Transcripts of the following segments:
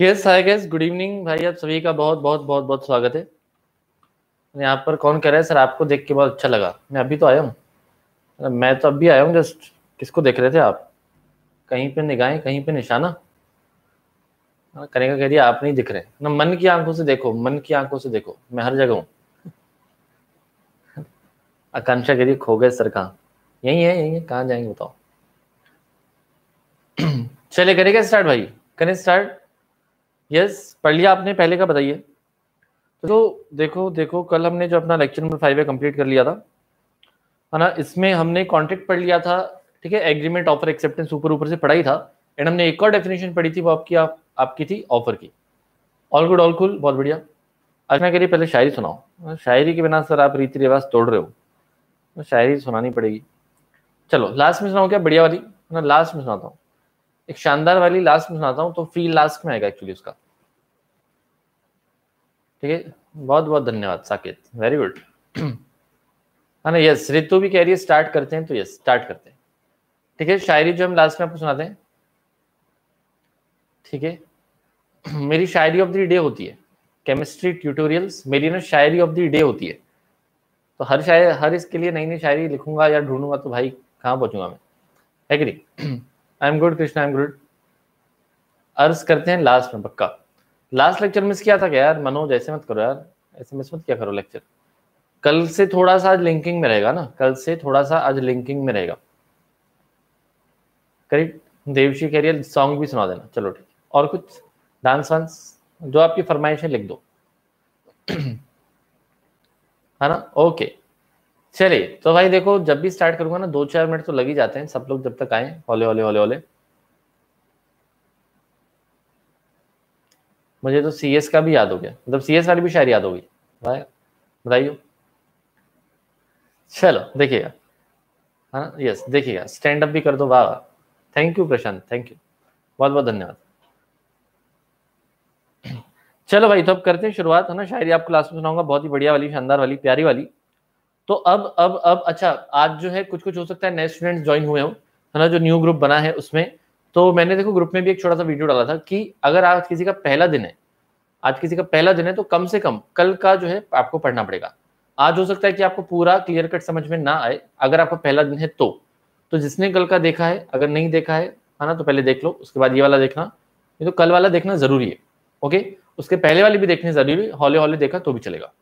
Yes hi guys good evening भाई आप सभी का बहुत बहुत बहुत बहुत स्वागत है। यहाँ पर कौन कह रहा है? सर आपको देख के बहुत अच्छा लगा। मैं अभी तो आया हूँ। मैं तो अभी आया हूँ जस्ट किसको देख रहे थे आप? कहीं पे निगाहें कहीं पे निशाना? हाँ, करेगा कह दिया आप नहीं दिख रहे। ना मन की आँखों से देखो मन की आँखों से देखो। मैं हर जगह हूँ। आकांक्षा कह रही खो गए सर कहाँ? यही है यही है। कहाँ जाएँगे बताओ। चले करेगा स्टार्ट भाई। करें स्टार्ट यस पढ़ लिया आपने पहले का बताइए। तो देखो देखो कल हमने जो अपना लेक्चर नंबर फाइव है कंप्लीट कर लिया था है ना इसमें हमने कॉन्ट्रैक्ट पढ़ लिया था ठीक है एग्रीमेंट ऑफ़र एक्सेप्टेंस ऊपर ऊपर से पढ़ाई था एंड हमने एक और डेफिनेशन पढ़ी थी वो आपकी आप, आपकी थी ऑफ़र की। ऑल गुड ऑल कुल बहुत बढ़िया। कह रही पहले शायरी सुनाओ। शायरी के बिना सर आप रीति रिवाज तोड़ रहे हो। शायरी सुनानी पड़ेगी। चलो लास्ट में सुनाओ क्या? बढ़िया वाली ना लास्ट में सुनाता हूँ। एक शानदार वाली लास्ट में सुनाता हूँ तो फील लास्ट में आएगा एक्चुअली उसका। ठीक है? बहुत बहुत धन्यवाद, साकेत। वेरी गुड है ना यस ऋतु भी कह रही है स्टार्ट करते हैं तो यस स्टार्ट करते हैं। ठीक है, शायरी जो हम लास्ट में आपको सुनाते हैं। ठीक है? मेरी शायरी ऑफ़ द डे होती है। केमिस्ट्री ट्यूटोरियल्स मेरी ना शायरी ऑफ़ द डे होती है। तो हर शायर हर इसके लिए नई नई शायरी लिखूँगा या ढूंढूँगा तो भाई कहाँ पहुंचूँगा मैं? है कि नहीं? I am good Krishna I am good अर्ज़ करते हैं लास्ट में, पक्का। लास्ट लेक्चर मिस किया था क्या यार? मनोज, ऐसे मत करो यार। ऐसे मिस मत क्या करो लेक्चर कल से थोड़ा सा आज लिंकिंग में रहेगा ना? कल से थोड़ा सा आज लिंकिंग में रहेगा। करीब देवशी कैरियर सॉन्ग भी सुना देना। चलो ठीक। और कुछ डांस वांस जो आपकी फरमाइश है, लिख दो। है ना? ओके चलिए तो भाई देखो, जब भी स्टार्ट करूँगा ना, दो चार मिनट तो लग ही जाते हैं, सब लोग जब तक आए ओले ओले ओले ओले मुझे तो सीएस का भी याद हो गया। मतलब सीएस वाली भी शायद याद हो गई भाई बताइए चलो, देखिएगा। है यस देखिएगा। स्टैंड अप भी कर दो। वाह thank you Prashant thank you बहुत बहुत धन्यवाद। चलो भाई तो अब करते हैं शुरुआत, है ना? शायरी आप क्लास में सुनाऊँगा। बहुत ही बढ़िया वाली, शानदार वाली, प्यारी वाली। तो अब अब अब अच्छा आज जो है कुछ कुछ हो सकता है, नए स्टूडेंट्स ज्वाइन हुए हो, है ना, जो न्यू ग्रुप बना है उसमें। तो मैंने देखो ग्रुप में भी एक छोटा सा वीडियो डाला था कि अगर आज किसी का पहला दिन है, आज किसी का पहला दिन है तो कम से कम कल का जो है आपको पढ़ना पड़ेगा। आज हो सकता है कि आपको पूरा क्लियर कट समझ में ना आए, अगर आपका पहला दिन है तो। तो जिसने कल का देखा है, अगर नहीं देखा है है ना तो पहले देख लो, उसके बाद ये वाला देखना ये तो कल वाला देखना ज़रूरी है, ओके? उसके पहले वाले भी देखने ज़रूरी हौले हौले देखा तो भी चलेगा।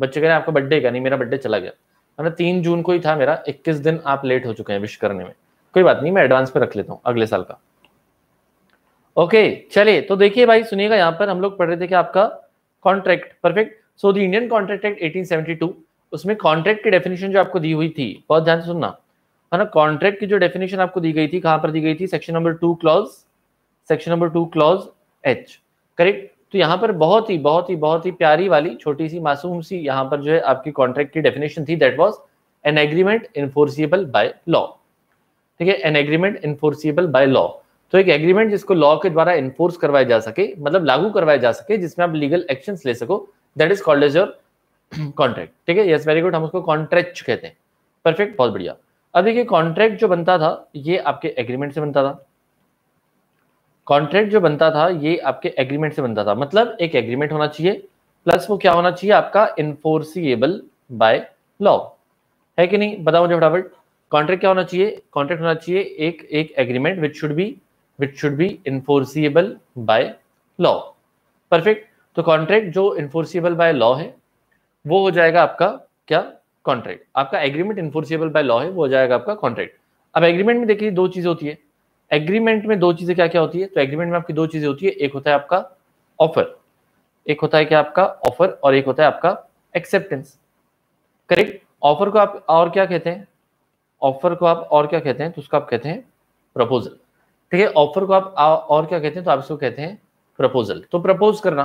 बच्चे कह रहे हैं, आपका बर्थडे का नहीं मेरा बर्थडे चला गया। है ना तीन जून को ही था मेरा, इक्कीस दिन आप लेट हो चुके हैं विश करने में। कोई बात नहीं, मैं एडवांस पे रख लेता हूँ अगले साल का। ओके चलिए तो देखिए भाई, सुनिएगा, यहाँ पर हम लोग पढ़ रहे थे कि आपका contract perfect so the Indian contract act 1872 उसमें कॉन्ट्रैक्ट की डेफिनेशन जो आपको दी हुई थी, बहुत ध्यान से सुनना, है ना? कॉन्ट्रैक्ट की जो डेफिनेशन आपको दी गई थी, कहाँ पर दी गई थी? Section number two clause section number two clause H correct तो यहाँ पर बहुत ही बहुत ही बहुत ही प्यारी वाली, छोटी सी, मासूम सी यहाँ पर जो है आपकी कॉन्ट्रैक्ट की डेफिनेशन थी that was an agreement enforceable by law ठीक है? An agreement enforceable by law तो एक एग्रीमेंट जिसको लॉ के द्वारा इन्फोर्स करवाया जा सके मतलब लागू करवाया जा सके, जिसमें आप लीगल एक्शन ले सको that is called as your contract ठीक है? यस वेरी गुड हम उसको कॉन्ट्रैक्ट कहते हैं। परफेक्ट बहुत बढ़िया। अब देखिए कॉन्ट्रैक्ट जो बनता था, ये आपके एग्रीमेंट से बनता था। कॉन्ट्रैक्ट जो बनता था, ये आपके एग्रीमेंट से बनता था। मतलब एक एग्रीमेंट होना चाहिए प्लस वो क्या होना चाहिए? आपका इन्फोर्सिएबल बाय लॉ है कि नहीं? बताओ मुझे फटाफट। कॉन्ट्रैक्ट क्या होना चाहिए? कॉन्ट्रैक्ट होना चाहिए एक एक agreement which should be which should be enforceable by law perfect तो कॉन्ट्रैक्ट जो इन्फोर्सिएबल बाय लॉ है, वो हो जाएगा आपका क्या? कॉन्ट्रैक्ट आपका एग्रीमेंट इन्फोर्सिएबल बाय लॉ है, वो हो जाएगा आपका कॉन्ट्रैक्ट अब एग्रीमेंट में देखिए दो चीज़ें होती है। एग्रीमेंट में दो चीज़ें क्या क्या होती है? तो एग्रीमेंट में आपकी दो चीज़ें होती है। एक होता है आपका ऑफ़र एक होता है क्या आपका ऑफ़र और एक होता है आपका एक्सेप्टेंस करेक्ट ऑफ़र को आप और क्या कहते हैं? ऑफ़र को आप और क्या कहते हैं? तो उसको आप कहते हैं प्रपोजल ठीक है? ऑफ़र को आप और क्या कहते हैं? तो आप इसको कहते हैं प्रपोजल तो प्रपोज करना।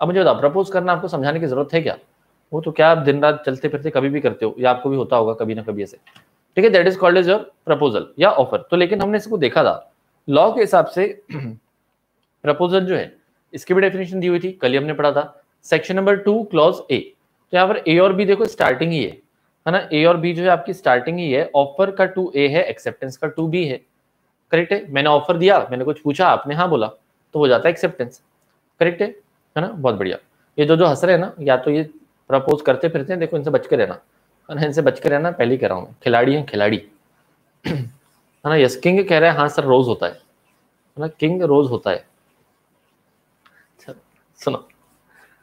अब मुझे बताओ प्रपोज करना आपको समझाने की ज़रूरत है क्या? वो तो क्या आप दिन रात चलते फिरते कभी भी करते हो? या आपको भी होता होगा कभी ना कभी ऐसे? ठीक है that is called as your proposal या ऑफ़र तो लेकिन हमने इसको देखा था। लॉ के हिसाब से प्रपोजल जो है, इसकी भी डेफिनेशन दी हुई थी, कल ही हमने पढ़ा था। Section number two clause A तो यहाँ पर ए और बी देखो स्टार्टिंग ही है। है ना? ए और बी जो है, आपकी स्टार्टिंग ही है। ऑफ़र का टू ए है एक्सेप्टेंस का टू बी है। करेक्ट है? मैंने ऑफ़र दिया, मैंने कुछ पूछा, आपने हाँ बोला तो हो जाता है एक्सेप्टेंस करेक्ट है? है ना? बहुत बढ़िया। ये जो जो हंस रहे हैं ना, या तो ये प्रपोज करते फिरते हैं, देखो इनसे बच के रहना। है इनसे बच के रहना पहले ही कह रहा हूँ खिलाड़ी हैं खिलाड़ी। है ना यस किंग कह रहे हैं हाँ सर रोज होता है। ना किंग रोज होता है। सुनो।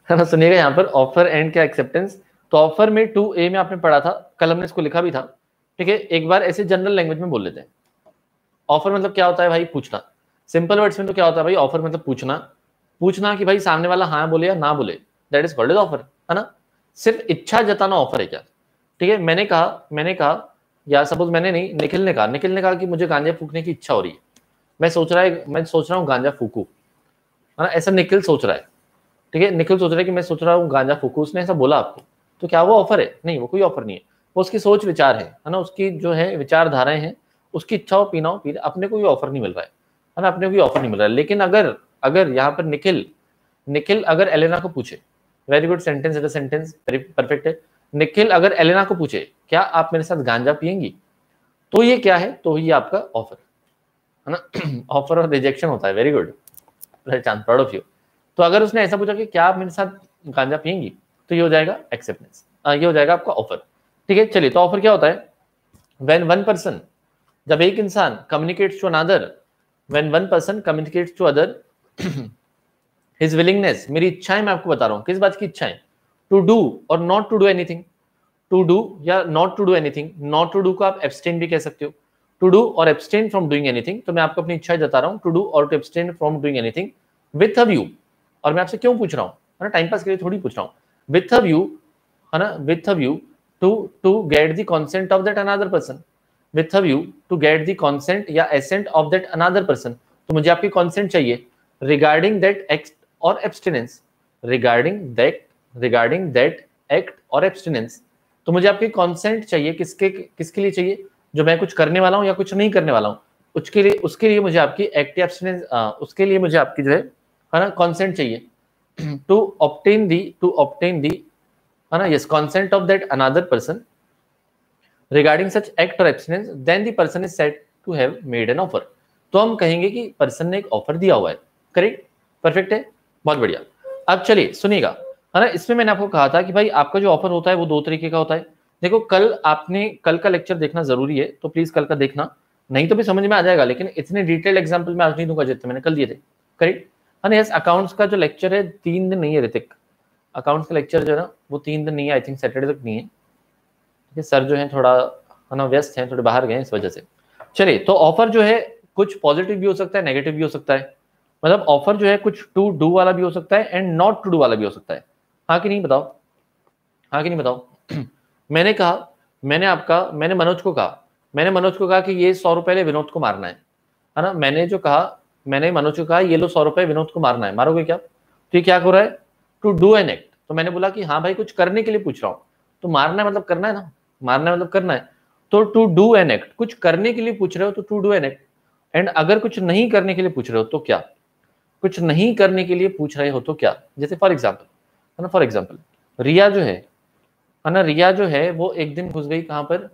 है ना सुनिएगा यहाँ पर ऑफ़र एंड क्या एक्सेप्टेंस तो ऑफ़र में टू ए में आपने पढ़ा था कल हमने इसको लिखा भी था। ठीक है एक बार ऐसे जनरल लैंग्वेज में बोल लेते हैं। ऑफ़र मतलब क्या होता है भाई? पूछना। सिंपल वर्ड्स में तो क्या होता है भाई? ऑफ़र मतलब पूछना। पूछना कि भाई सामने वाला हाँ बोले या ना बोले। That is called is offer है ना? सिर्फ़ इच्छा जताना ऑफ़र है क्या? ठीक है, मैंने कहा मैंने कहा, या सपोज़ मैंने नहीं, निखिल ने कहा, निखिल ने कहा कि मुझे गांजा फूकने की इच्छा हो रही है। मैं सोच रहा है, मैं सोच रहा हूँ गांजा फूकू। है ना, ऐसा निखिल सोच रहा है। ठीक है, निखिल सोच रहा है कि मैं सोच रहा हूँ गांजा फूकू। उसने ऐसा बोला आपको। तो क्या वो ऑफ़र है? नहीं, वो कोई ऑफ़र नहीं है। वो उसकी सोच विचार है। है ना, उसकी जो है विचारधाराएँ हैं, उसकी इच्छा हो, पीना हो पी अपने को भी ऑफ़र नहीं मिल रहा है। है ना, अपने को भी ऑफ़र नहीं मिल रहा है। लेकिन अगर अगर यहाँ पर निखिल निखिल अगर एलेना को पूछे very good sentence it sentence perfect है। निखिल, अगर एलेना को पूछे, क्या आप मेरे साथ गांजा पियेंगी? तो ये क्या है? तो ये आपका ऑफ़र, है ना? ऑफ़र और रिजेक्शन होता है very good Chand proud of you तो अगर उसने ऐसा पूछा कि, क्या आप मेरे साथ गांजा पियेंगी? तो ये हो जाएगा एक्सेप्टेंस ये हो जाएगा आपका ऑफ़र ठीक है, चलिए तो ऑफ़र क्या होता है? वेन वन पर्सन जब एक इंसान communicates to another when one person communicates to other his willingness मेरी इच्छाएँ मैं आपको बता रहा हूँ, किस बात की इच्छाएँ? टू डू और not to do anything to do या not to do anything not to do को आप एब्सटेन भी कह सकते हो। टू डू और एब्सटेन फ्रॉम डूइंग एनीथिंग तो मैं आपको अपनी इच्छा जता रहा हूँ। To do or to abstain from doing anything with a view और मैं आपसे क्यों पूछ रहा हूँ? ना टाइम पास के लिए थोड़ी पूछ रहा हूँ। विथ अ व्यू है ना with a view to to get the consent of that another person with a view to get the consent या assent of that another person तो मुझे आपकी कॉन्सेंट चाहिए। Regarding that act or abstinence regarding that regarding that act or abstinence तो मुझे आपकी consent चाहिए, किसके किसके लिए चाहिए? जो मैं कुछ करने वाला हूँ या कुछ नहीं करने वाला हूँ, उसके लिए उसके लिए मुझे आपकी एक्टिव एब्सटिनेंस उसके लिए मुझे आपकी जो है है ना कॉन्सेंट चाहिए। To obtain the to obtain the है ना yes consent of that another person regarding such act or abstinence then the person is said to have made an offer तो हम कहेंगे कि पर्सन ने एक ऑफ़र दिया हुआ है। करेक्ट परफेक्ट है? बहुत बढ़िया। अब चलिए, सुनिएगा। है ना? इसमें मैंने आपको कहा था कि भाई आपका जो ऑफ़र होता है वो दो तरीके का होता है। देखो, कल आपने, कल का लेक्चर देखना ज़रूरी है तो प्लीज़ कल का देखना। नहीं तो भी समझ में आ जाएगा, लेकिन इतने डिटेल एग्ज़ाम्पल में आज नहीं दूँगा जितने मैंने कल दिए थे। करेक्ट है ना यस अकाउंट्स का जो लेक्चर है, तीन दिन नहीं है ऋतिक। अकाउंट्स का लेक्चर जो है ना, वो तीन दिन नहीं है आई थिंक सैटरडे तक नहीं है। ठीक है, सर जो है थोड़ा, है ना, व्यस्त है, थोड़े बाहर गए इस वजह से। चलिए तो ऑफ़र जो है, कुछ पॉजिटिव भी हो सकता है नेगेटिव भी हो सकता है। मतलब ऑफ़र जो है, कुछ टू डू वाला भी हो सकता है एंड नॉट टू डू वाला भी हो सकता है। हाँ कि नहीं बताओ? हाँ कि नहीं बताओ? मैंने कहा, मैंने आपका, मैंने मनोज को कहा, मैंने मनोज को कहा कि ये सौ रुपए विनोद को मारना है। है ना? मैंने जो कहा, मैंने मनोज को कहा, ये लो सौ रुपए विनोद को मारना है। मारोगे क्या? तो ये क्या हो रहा है? टू डू एन एक्ट तो मैंने बोला कि हाँ भाई, कुछ करने के लिए पूछ रहा हूँ। तो मारना है मतलब करना है ना? मारना है मतलब करना है। तो टू डू एन एक्ट कुछ करने के लिए पूछ रहे हो तो to do an act and अगर कुछ नहीं करने के लिए पूछ रहे हो तो क्या? कुछ नहीं करने के लिए पूछ रहे हो तो क्या? जैसे फॉर एग्ज़ाम्पल है ना फॉर एग्ज़ाम्पल रिया जो है है ना, रिया जो है, वो एक दिन घुस गई कहाँ पर?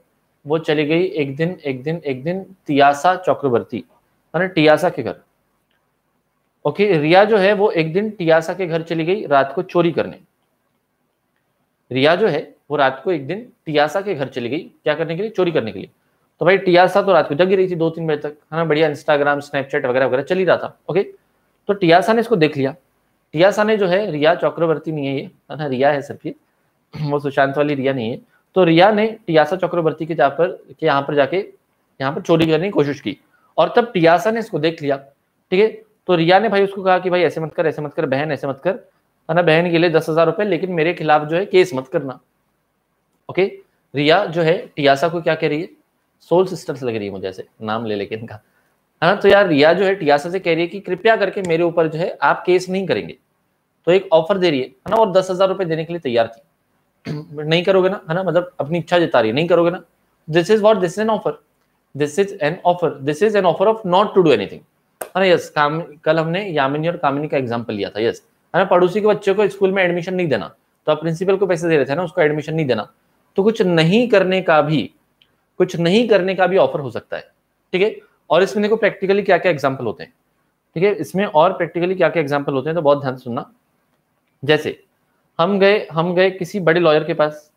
वो चली गई एक दिन एक दिन एक दिन तियासा चक्रवर्ती, है ना टियासा के घर। ओके रिया जो है, वो एक दिन टियासा के घर चली गई रात को चोरी करने। रिया जो है, वो रात को एक दिन टियासा के घर चली गई क्या करने के लिए? चोरी करने के लिए। तो भाई टियासा तो रात को जगी रही थी दो तीन बजे तक, है ना, बढ़िया इंस्टाग्राम स्नैपचैट वगैरह वगैरह चली रहा था। ओके तो टियासा ने इसको देख लिया। टियासा ने जो है, रिया चक्रवर्ती नहीं है ये, है ना? रिया है सिर्फ़ ये वो सुशांत वाली रिया नहीं है। तो रिया ने टियासा चक्रवर्ती के जहाँ पर, के यहाँ पर जाके, यहाँ पर चोरी करने की कोशिश की। और तब टियासा ने इसको देख लिया, ठीक है? तो रिया ने भाई उसको कहा कि भाई ऐसे मत कर, ऐसे मत कर, बहन ऐसे मत कर, है ना? बहन के लिए दस हज़ार रुपए, लेकिन मेरे खिलाफ जो है केस मत करना। ओके? रिया जो है, टियासा को क्या कह रही है? सोल सिस्टर्स लग रही है मुझे ऐसे, नाम ले लेके इनका। है ना तो यार रिया जो है टियासा से कह रही है कि कृपया करके मेरे ऊपर जो है आप केस नहीं करेंगे। तो एक ऑफ़र दे रही है ना, और दस हज़ार रुपए देने के लिए तैयार थी। नहीं करोगे ना, है ना मतलब अपनी इच्छा जता रही है, नहीं करोगे ना। This is what this is an offer this is an offer this is an offer of not to do anything है ना यस काम, कल हमने यामिनी और कामिनी का एग्ज़ाम्पल लिया था यस है ना, पड़ोसी के बच्चे को स्कूल में एडमिशन नहीं देना। तो आप प्रिंसिपल को पैसे दे रहे थे ना, उसको एडमिशन नहीं देना। तो कुछ नहीं करने का भी, कुछ नहीं करने का भी ऑफ़र हो सकता है। ठीक है? और इसमें देखो प्रैक्टिकली क्या क्या एग्ज़ाम्पल होते हैं। ठीक है, इसमें और प्रैक्टिकली क्या क्या एग्ज़ाम्पल होते हैं तो बहुत ध्यान सुनना। जैसे, हम गए हम गए किसी बड़े लॉयर के पास।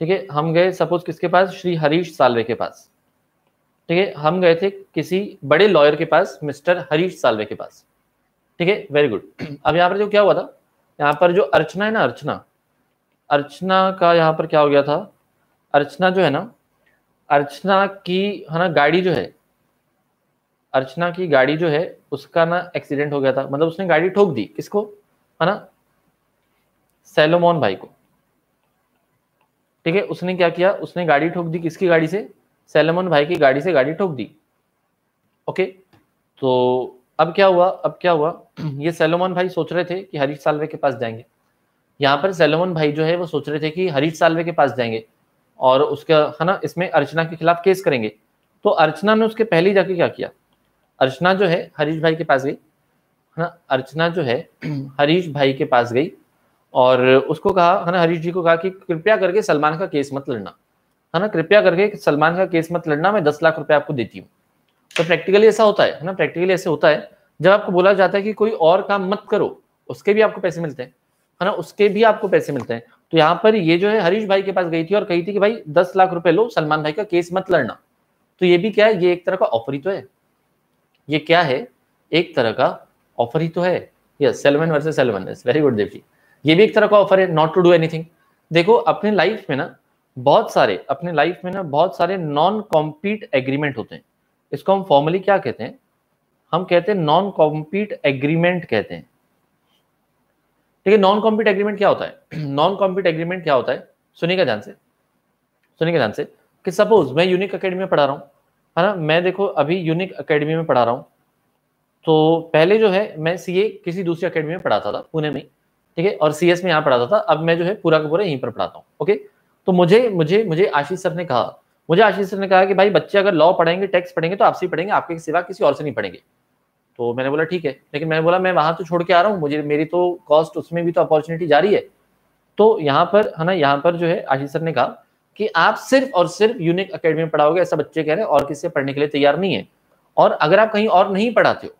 ठीक है, हम गए सपोज़ किसके पास? श्री हरीश सालवे के पास। ठीक है, हम गए थे किसी बड़े लॉयर के पास, मिस्टर हरीश सालवे के पास। ठीक है वेरी गुड अब यहाँ पर जो क्या हुआ था? यहाँ पर जो अर्चना है ना, अर्चना। अर्चना का यहाँ पर क्या हो गया था? अर्चना जो है ना, अर्चना की, है ना, गाड़ी जो है अर्चना की गाड़ी जो है, उसका ना एक्सीडेंट हो गया था। मतलब उसने गाड़ी ठोक दी। किसको? है ना? सेलोमोन भाई को। ठीक है? उसने क्या किया? उसने गाड़ी ठोक दी किसकी गाड़ी से? सेलोमोन भाई की गाड़ी से गाड़ी ठोक दी। ओके? तो अब क्या हुआ? अब क्या हुआ? ये सेलोमोन भाई सोच रहे थे कि हरीश सालवे के पास जाएँगे। यहाँ पर सेलोमन भाई जो है, वो सोच रहे थे कि हरीश सालवे के पास जाएँगे। और उसका, है ना, इसमें अर्चना के खिलाफ केस करेंगे। तो अर्चना ने उसके पहले जाके क्या किया? अर्चना जो है हरीश भाई के पास गई है ना? अर्चना जो है हरीश भाई के पास गई और उसको कहा है ना हरीश जी को कहा कि कृपया करके सलमान का केस मत लड़ना है ना? कृपया करके सलमान का केस मत लड़ना मैं दस लाख रुपए आपको देती हूँ। तो प्रैक्टिकली ऐसा होता है ना? प्रैक्टिकली ऐसे होता है जब आपको बोला जाता है कि कोई और काम मत करो उसके भी आपको पैसे मिलते हैं है ना? उसके भी आपको पैसे मिलते हैं। तो यहाँ पर ये जो है हरीश भाई के पास गई थी और कही थी कि भाई दस लाख रुपए लो सलमान भाई का केस मत लड़ना। तो ये भी क्या है ये एक तरह का ऑफ़र ही तो है। ये क्या है? एक तरह का ऑफ़र ही तो है। Yes Selvan versus Selvan very good Dev ji ये भी एक तरह का ऑफ़र है नॉट टू डू एनीथिंग देखो, अपने लाइफ में ना, बहुत सारे, अपने लाइफ में ना, बहुत सारे नॉन कॉम्पीट एग्रीमेंट होते हैं। इसको हम फॉर्मली क्या कहते हैं? हम कहते हैं नॉन कॉम्पीट एग्रीमेंट कहते हैं। ठीक है नॉन कॉम्पीट एग्रीमेंट क्या होता है? नॉन कॉम्पीट एग्रीमेंट क्या होता है? सुनिएगा ध्यान से। सुनिएगा ध्यान से कि सपोज़ मैं यूनिक अकेडमी में पढ़ा रहा हूँ। है ना? मैं देखो, अभी यूनिक अकेडमी में पढ़ा रहा हूँ। तो पहले जो है, मैं सीए किसी दूसरी अकेडमी में पढ़ाता था, पुणे में ठीक है? और सीएस में यहाँ पढ़ाता था। अब मैं जो है, पूरा का पूरा यहीं पर पढ़ाता हूँ, ओके? तो मुझे मुझे मुझे आशीष सर ने कहा, मुझे आशीष सर ने कहा कि भाई, बच्चे अगर लॉ पढ़ेंगे टैक्स पढ़ेंगे तो आपसे पढ़ेंगे, आपके सिवा किसी और से नहीं पढ़ेंगे। तो मैंने बोला, ठीक है। लेकिन मैंने बोला, मैं वहाँ तो छोड़ के आ रहा हूँ, मुझे, मेरी तो कॉस्ट उसमें भी तो अपॉर्चुनिटी जारी है। तो यहाँ पर, है ना, यहाँ पर जो है, आशीष सर ने कहा कि आप सिर्फ़ और सिर्फ़ यूनिक अकेडमी में पढ़ाओगे, ऐसा बच्चे कह रहे हैं, और किसी पढ़ने के लिए तैयार नहीं है। और अगर आप कहीं और नहीं पढ़ाते हो,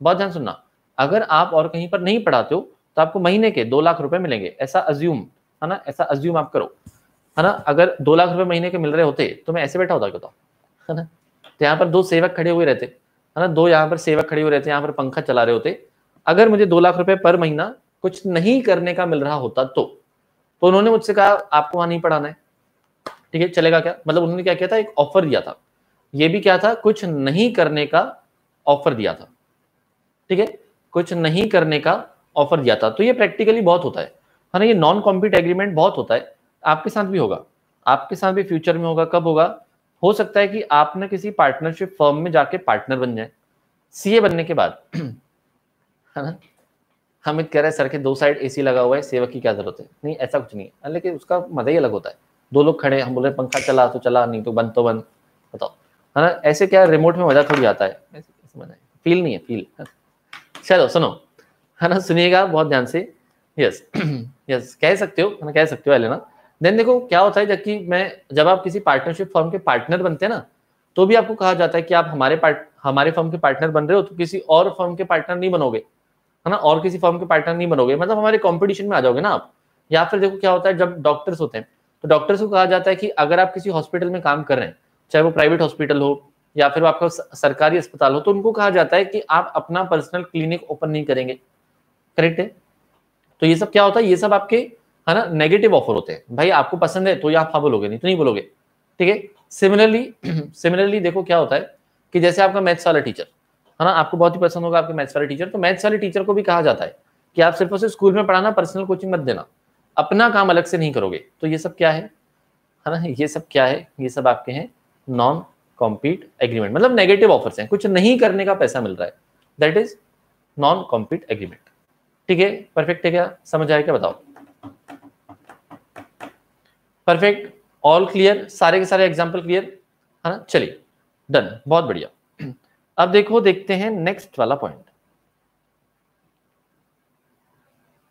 बहुत ध्यान सुनना, अगर आप और कहीं पर नहीं पढ़ाते हो तो आपको महीने के दो लाख रुपए मिलेंगे। ऐसा अज्यूम है ना? ऐसा अज्यूम आप करो, है ना? अगर दो लाख रुपए महीने के मिल रहे होते तो मैं ऐसे बैठा होता, क्यों है ना? तो यहाँ पर दो सेवक खड़े हुए रहते, है ना? दो यहाँ पर सेवक खड़े हुए रहते, यहाँ पर पंखा चला रहे होते। अगर मुझे दो लाख रुपए पर महीना कुछ नहीं करने का मिल रहा होता तो तो उन्होंने मुझसे कहा, आपको वहाँ नहीं पढ़ाना है। ठीक है, चलेगा क्या? मतलब उन्होंने क्या किया था? एक ऑफ़र दिया था। ये भी क्या था? कुछ नहीं करने का ऑफ़र दिया था। ठीक है? कुछ नहीं करने का ऑफ़र दिया था। तो ये प्रैक्टिकली बहुत होता है। है ना, ये नॉन कॉम्पिट एग्रीमेंट बहुत होता है। आपके साथ भी होगा। आपके साथ भी फ्यूचर में होगा। कब होगा? हो सकता है कि आप ना किसी पार्टनरशिप फर्म में जाके पार्टनर बन जाए। सीए बनने के बाद। है ना? हामिद कह रहे हैं, सर के दो साइड एसी लगा हुआ है। सेवक की क्या ज़रूरत है? नहीं, ऐसा कुछ नहीं है। लेकिन उसका मज़ा ही अलग होता है। दो लोग खड़े, हम बोले, पंखा चला तो चला, नहीं तो बंद तो बंद। बताओ। है ना? ऐसे क्या रिमोट में मज़ा थोड़ी आता है? फील नहीं है फील चलो, सुनो। है ना? सुनिएगा बहुत ध्यान से। यस यस कह सकते हो ना? कह सकते हो ना देन देखो, क्या होता है जबकि मैं, जब आप किसी पार्टनरशिप फर्म के पार्टनर बनते हैं ना तो भी आपको कहा जाता है कि आप हमारे पार्ट हमारे फर्म के पार्टनर बन रहे हो तो किसी और फर्म के पार्टनर नहीं बनोगे। है ना? और किसी फर्म के पार्टनर नहीं बनोगे। मतलब हमारे कॉम्पिटिशन में आ जाओगे ना आप। या फिर देखो, क्या होता है, जब डॉक्टर्स होते हैं तो डॉक्टर्स को कहा जाता है कि अगर आप किसी हॉस्पिटल में काम कर रहे हैं, चाहे वो प्राइवेट हॉस्पिटल हो, या फिर आपका सरकारी अस्पताल हो तो उनको कहा जाता है कि आप अपना पर्सनल क्लिनिक ओपन नहीं करेंगे। करेक्ट है? तो ये सब क्या होता है? ये सब आपके, है ना नेगेटिव ऑफ़र होते हैं। भाई, आपको पसंद है तो ये आप हाँ बोलोगे, नहीं तो नहीं बोलोगे। ठीक है? सिमिलरली सिमिलरली देखो क्या होता है कि जैसे आपका मैथ्स वाला टीचर है ना, आपको बहुत ही पसंद होगा आपके मैथ्स वाले टीचर तो मैथ्स वाले टीचर को भी कहा जाता है कि आप सिर्फ़ उसे स्कूल में पढ़ाना पर्सनल कोचिंग मत देना। अपना काम अलग से नहीं करोगे तो ये सब क्या है? है ना? ये सब क्या है? ये सब आपके हैं नॉन कॉम्पीट एग्रीमेंट मतलब नेगेटिव ऑफर्स हैं। कुछ नहीं करने का पैसा मिल रहा है। That is non compete agreement ठीक है? परफेक्ट है क्या? समझ आया क्या? बताओ। परफेक्ट ऑल क्लियर सारे के सारे एग्ज़ाम्पल क्लियर है ना? चलिए डन बहुत बढ़िया। अब देखो, देखते हैं नेक्स्ट वाला पॉइंट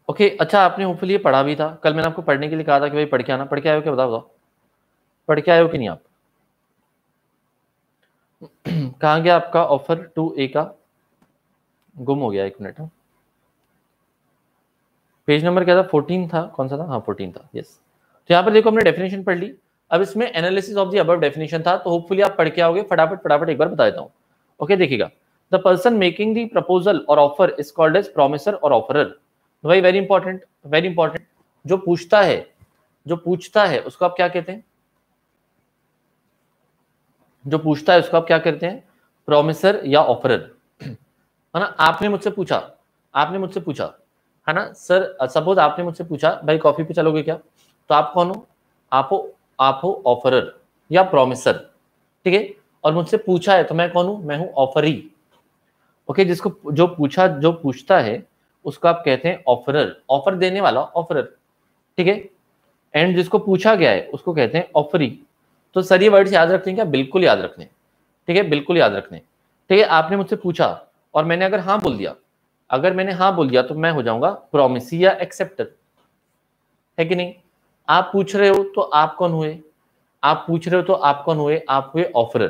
ओके okay, अच्छा आपने होपफुली ये पढ़ा भी था। कल मैंने आपको पढ़ने के लिए कहा था कि भाई पढ़ के आना। पढ़ के आयो क्या? बताओ बताओ। पढ़ के आयो कि नहीं आप? कहा गया आपका ऑफ़र टू ए का? गुम हो गया एक मिनट पेज नंबर क्या था? फोर्टीन था। कौन सा था? हाँ फोर्टीन था यस तो यहाँ पर देखो हमने डेफिनेशन पढ़ ली। अब इसमें analysis of the above definition था तो होपफुली आप पढ़ के आओगे। फटाफट फटाफट एक बार बता देता हूँ। ओके देखिएगा। The person making the proposal और offer is called as promisor और ऑफरर भाई वेरी इंपॉर्टेंट वेरी इंपॉर्टेंट जो पूछता है, जो पूछता है, उसको आप क्या कहते हैं? जो पूछता है, उसको आप क्या कहते हैं? प्रोमिसर या ऑफरर है ना? आपने मुझसे पूछा, आपने मुझसे पूछा, है ना? सर सपोज़ आपने मुझसे पूछा, भाई कॉफ़ी पे चलोगे क्या? तो आप कौन हो? आप हो आप हो ऑफरर या प्रोमिसर ठीक है? और मुझसे पूछा है तो मैं कौन हूँ? मैं हूँ ऑफरी ओके जिसको जो पूछा, जो पूछता है उसको आप कहते हैं ऑफरर ऑफ़र देने वाला ऑफरर ठीक है? एंड जिसको पूछा गया है, उसको कहते हैं ऑफरी तो सर, ये वर्ड्स याद रखते हैं क्या? बिल्कुल याद रखने। ठीक है? बिल्कुल याद रखने। ठीक है? आपने मुझसे पूछा और मैंने अगर हाँ बोल दिया, अगर मैंने हाँ बोल दिया तो मैं हो जाऊँगा प्रोमिसी या एक्सेप्टर है कि नहीं? आप पूछ रहे हो तो आप कौन हुए? आप पूछ रहे हो तो आप कौन हुए? आप हुए ऑफरर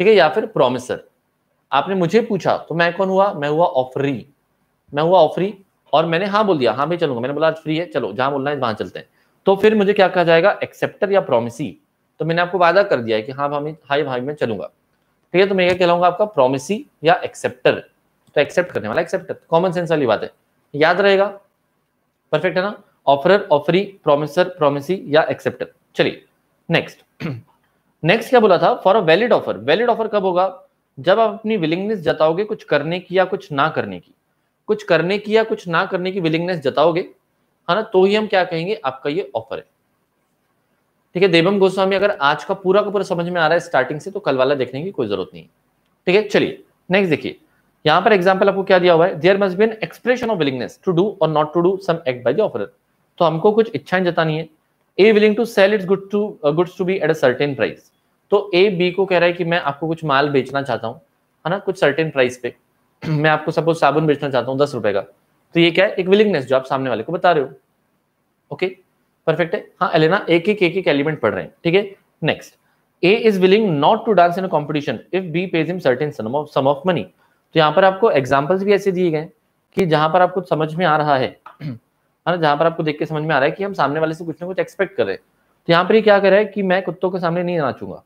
ठीक है? या फिर प्रोमिसर आपने मुझे पूछा तो मैं कौन हुआ? मैं हुआ ऑफरी मैं हुआ ऑफरी और मैंने हाँ बोल दिया हाँ भाई चलूँगा। मैंने बोला, आज फ्री है, चलो, जहाँ बोलना है, वहाँ चलते हैं। तो फिर मुझे क्या कहा जाएगा? एक्सेप्टर या प्रोमिसी तो मैंने आपको वादा कर दिया है कि हाँ भाई हाई भाई, मैं चलूँगा। ठीक है तो मैं क्या कहलाऊँगा आपका? प्रोमिसी या एक्सेप्टर तो एक्सेप्ट करने वाला एक्सेप्टर कॉमन सेंस वाली बात है। याद रहेगा? परफेक्ट है ना? ऑफरर ऑफरी प्रोमिसर प्रोमिसी या एक्सेप्टर चलिए नेक्स्ट नेक्स्ट क्या बोला था? For a valid offer valid offer कब होगा? जब आप अपनी विलिंगनेस जताओगे कुछ करने की या कुछ ना करने की। कुछ करने की या कुछ ना करने की विलिंगनेस जताओगे, है ना तो ही हम क्या कहेंगे, आपका ये ऑफ़र है। ठीक है, देवम गोस्वामी, अगर आज का पूरा का पूरा समझ में आ रहा है स्टार्टिंग से तो कल वाला देखने की कोई ज़रूरत नहीं ठीक है, चलिए नेक्स्ट देखिए। यहाँ पर एग्ज़ाम्पल आपको क्या दिया हुआ है? There must be an expression of willingness to do or not to do some act by the offerer तो हमको कुछ इच्छाएँ जतानी है। A willing to sell its good to goods to be at a certain price तो A B को कह रहा है कि मैं आपको कुछ माल बेचना चाहता हूँ, है ना, कुछ सर्टेन प्राइस पे। मैं आपको सपोज़ साबुन बेचना चाहता हूँ, दस रुपए का। तो ये क्या है? एक विलिंगनेस जो आप सामने वाले को बता रहे हो। ओके परफेक्ट है? हाँ एलेना, एक एक एक एक एलिमेंट पढ़ रहे हैं। ठीक है? Next A is willing not to dance in competition if B pays him certain sum of money तो यहाँ पर आपको एग्जाम्पल्स भी ऐसे दिए गए कि जहाँ पर आपको समझ में आ रहा है। ना? जहाँ पर आपको देख के समझ में आ रहा है कि हम सामने वाले से कुछ ना कुछ एक्सपेक्ट कर रहे हैं। तो यहाँ पर ये क्या कर रहा है कि मैं कुत्तों के सामने नहीं नाचूँगा।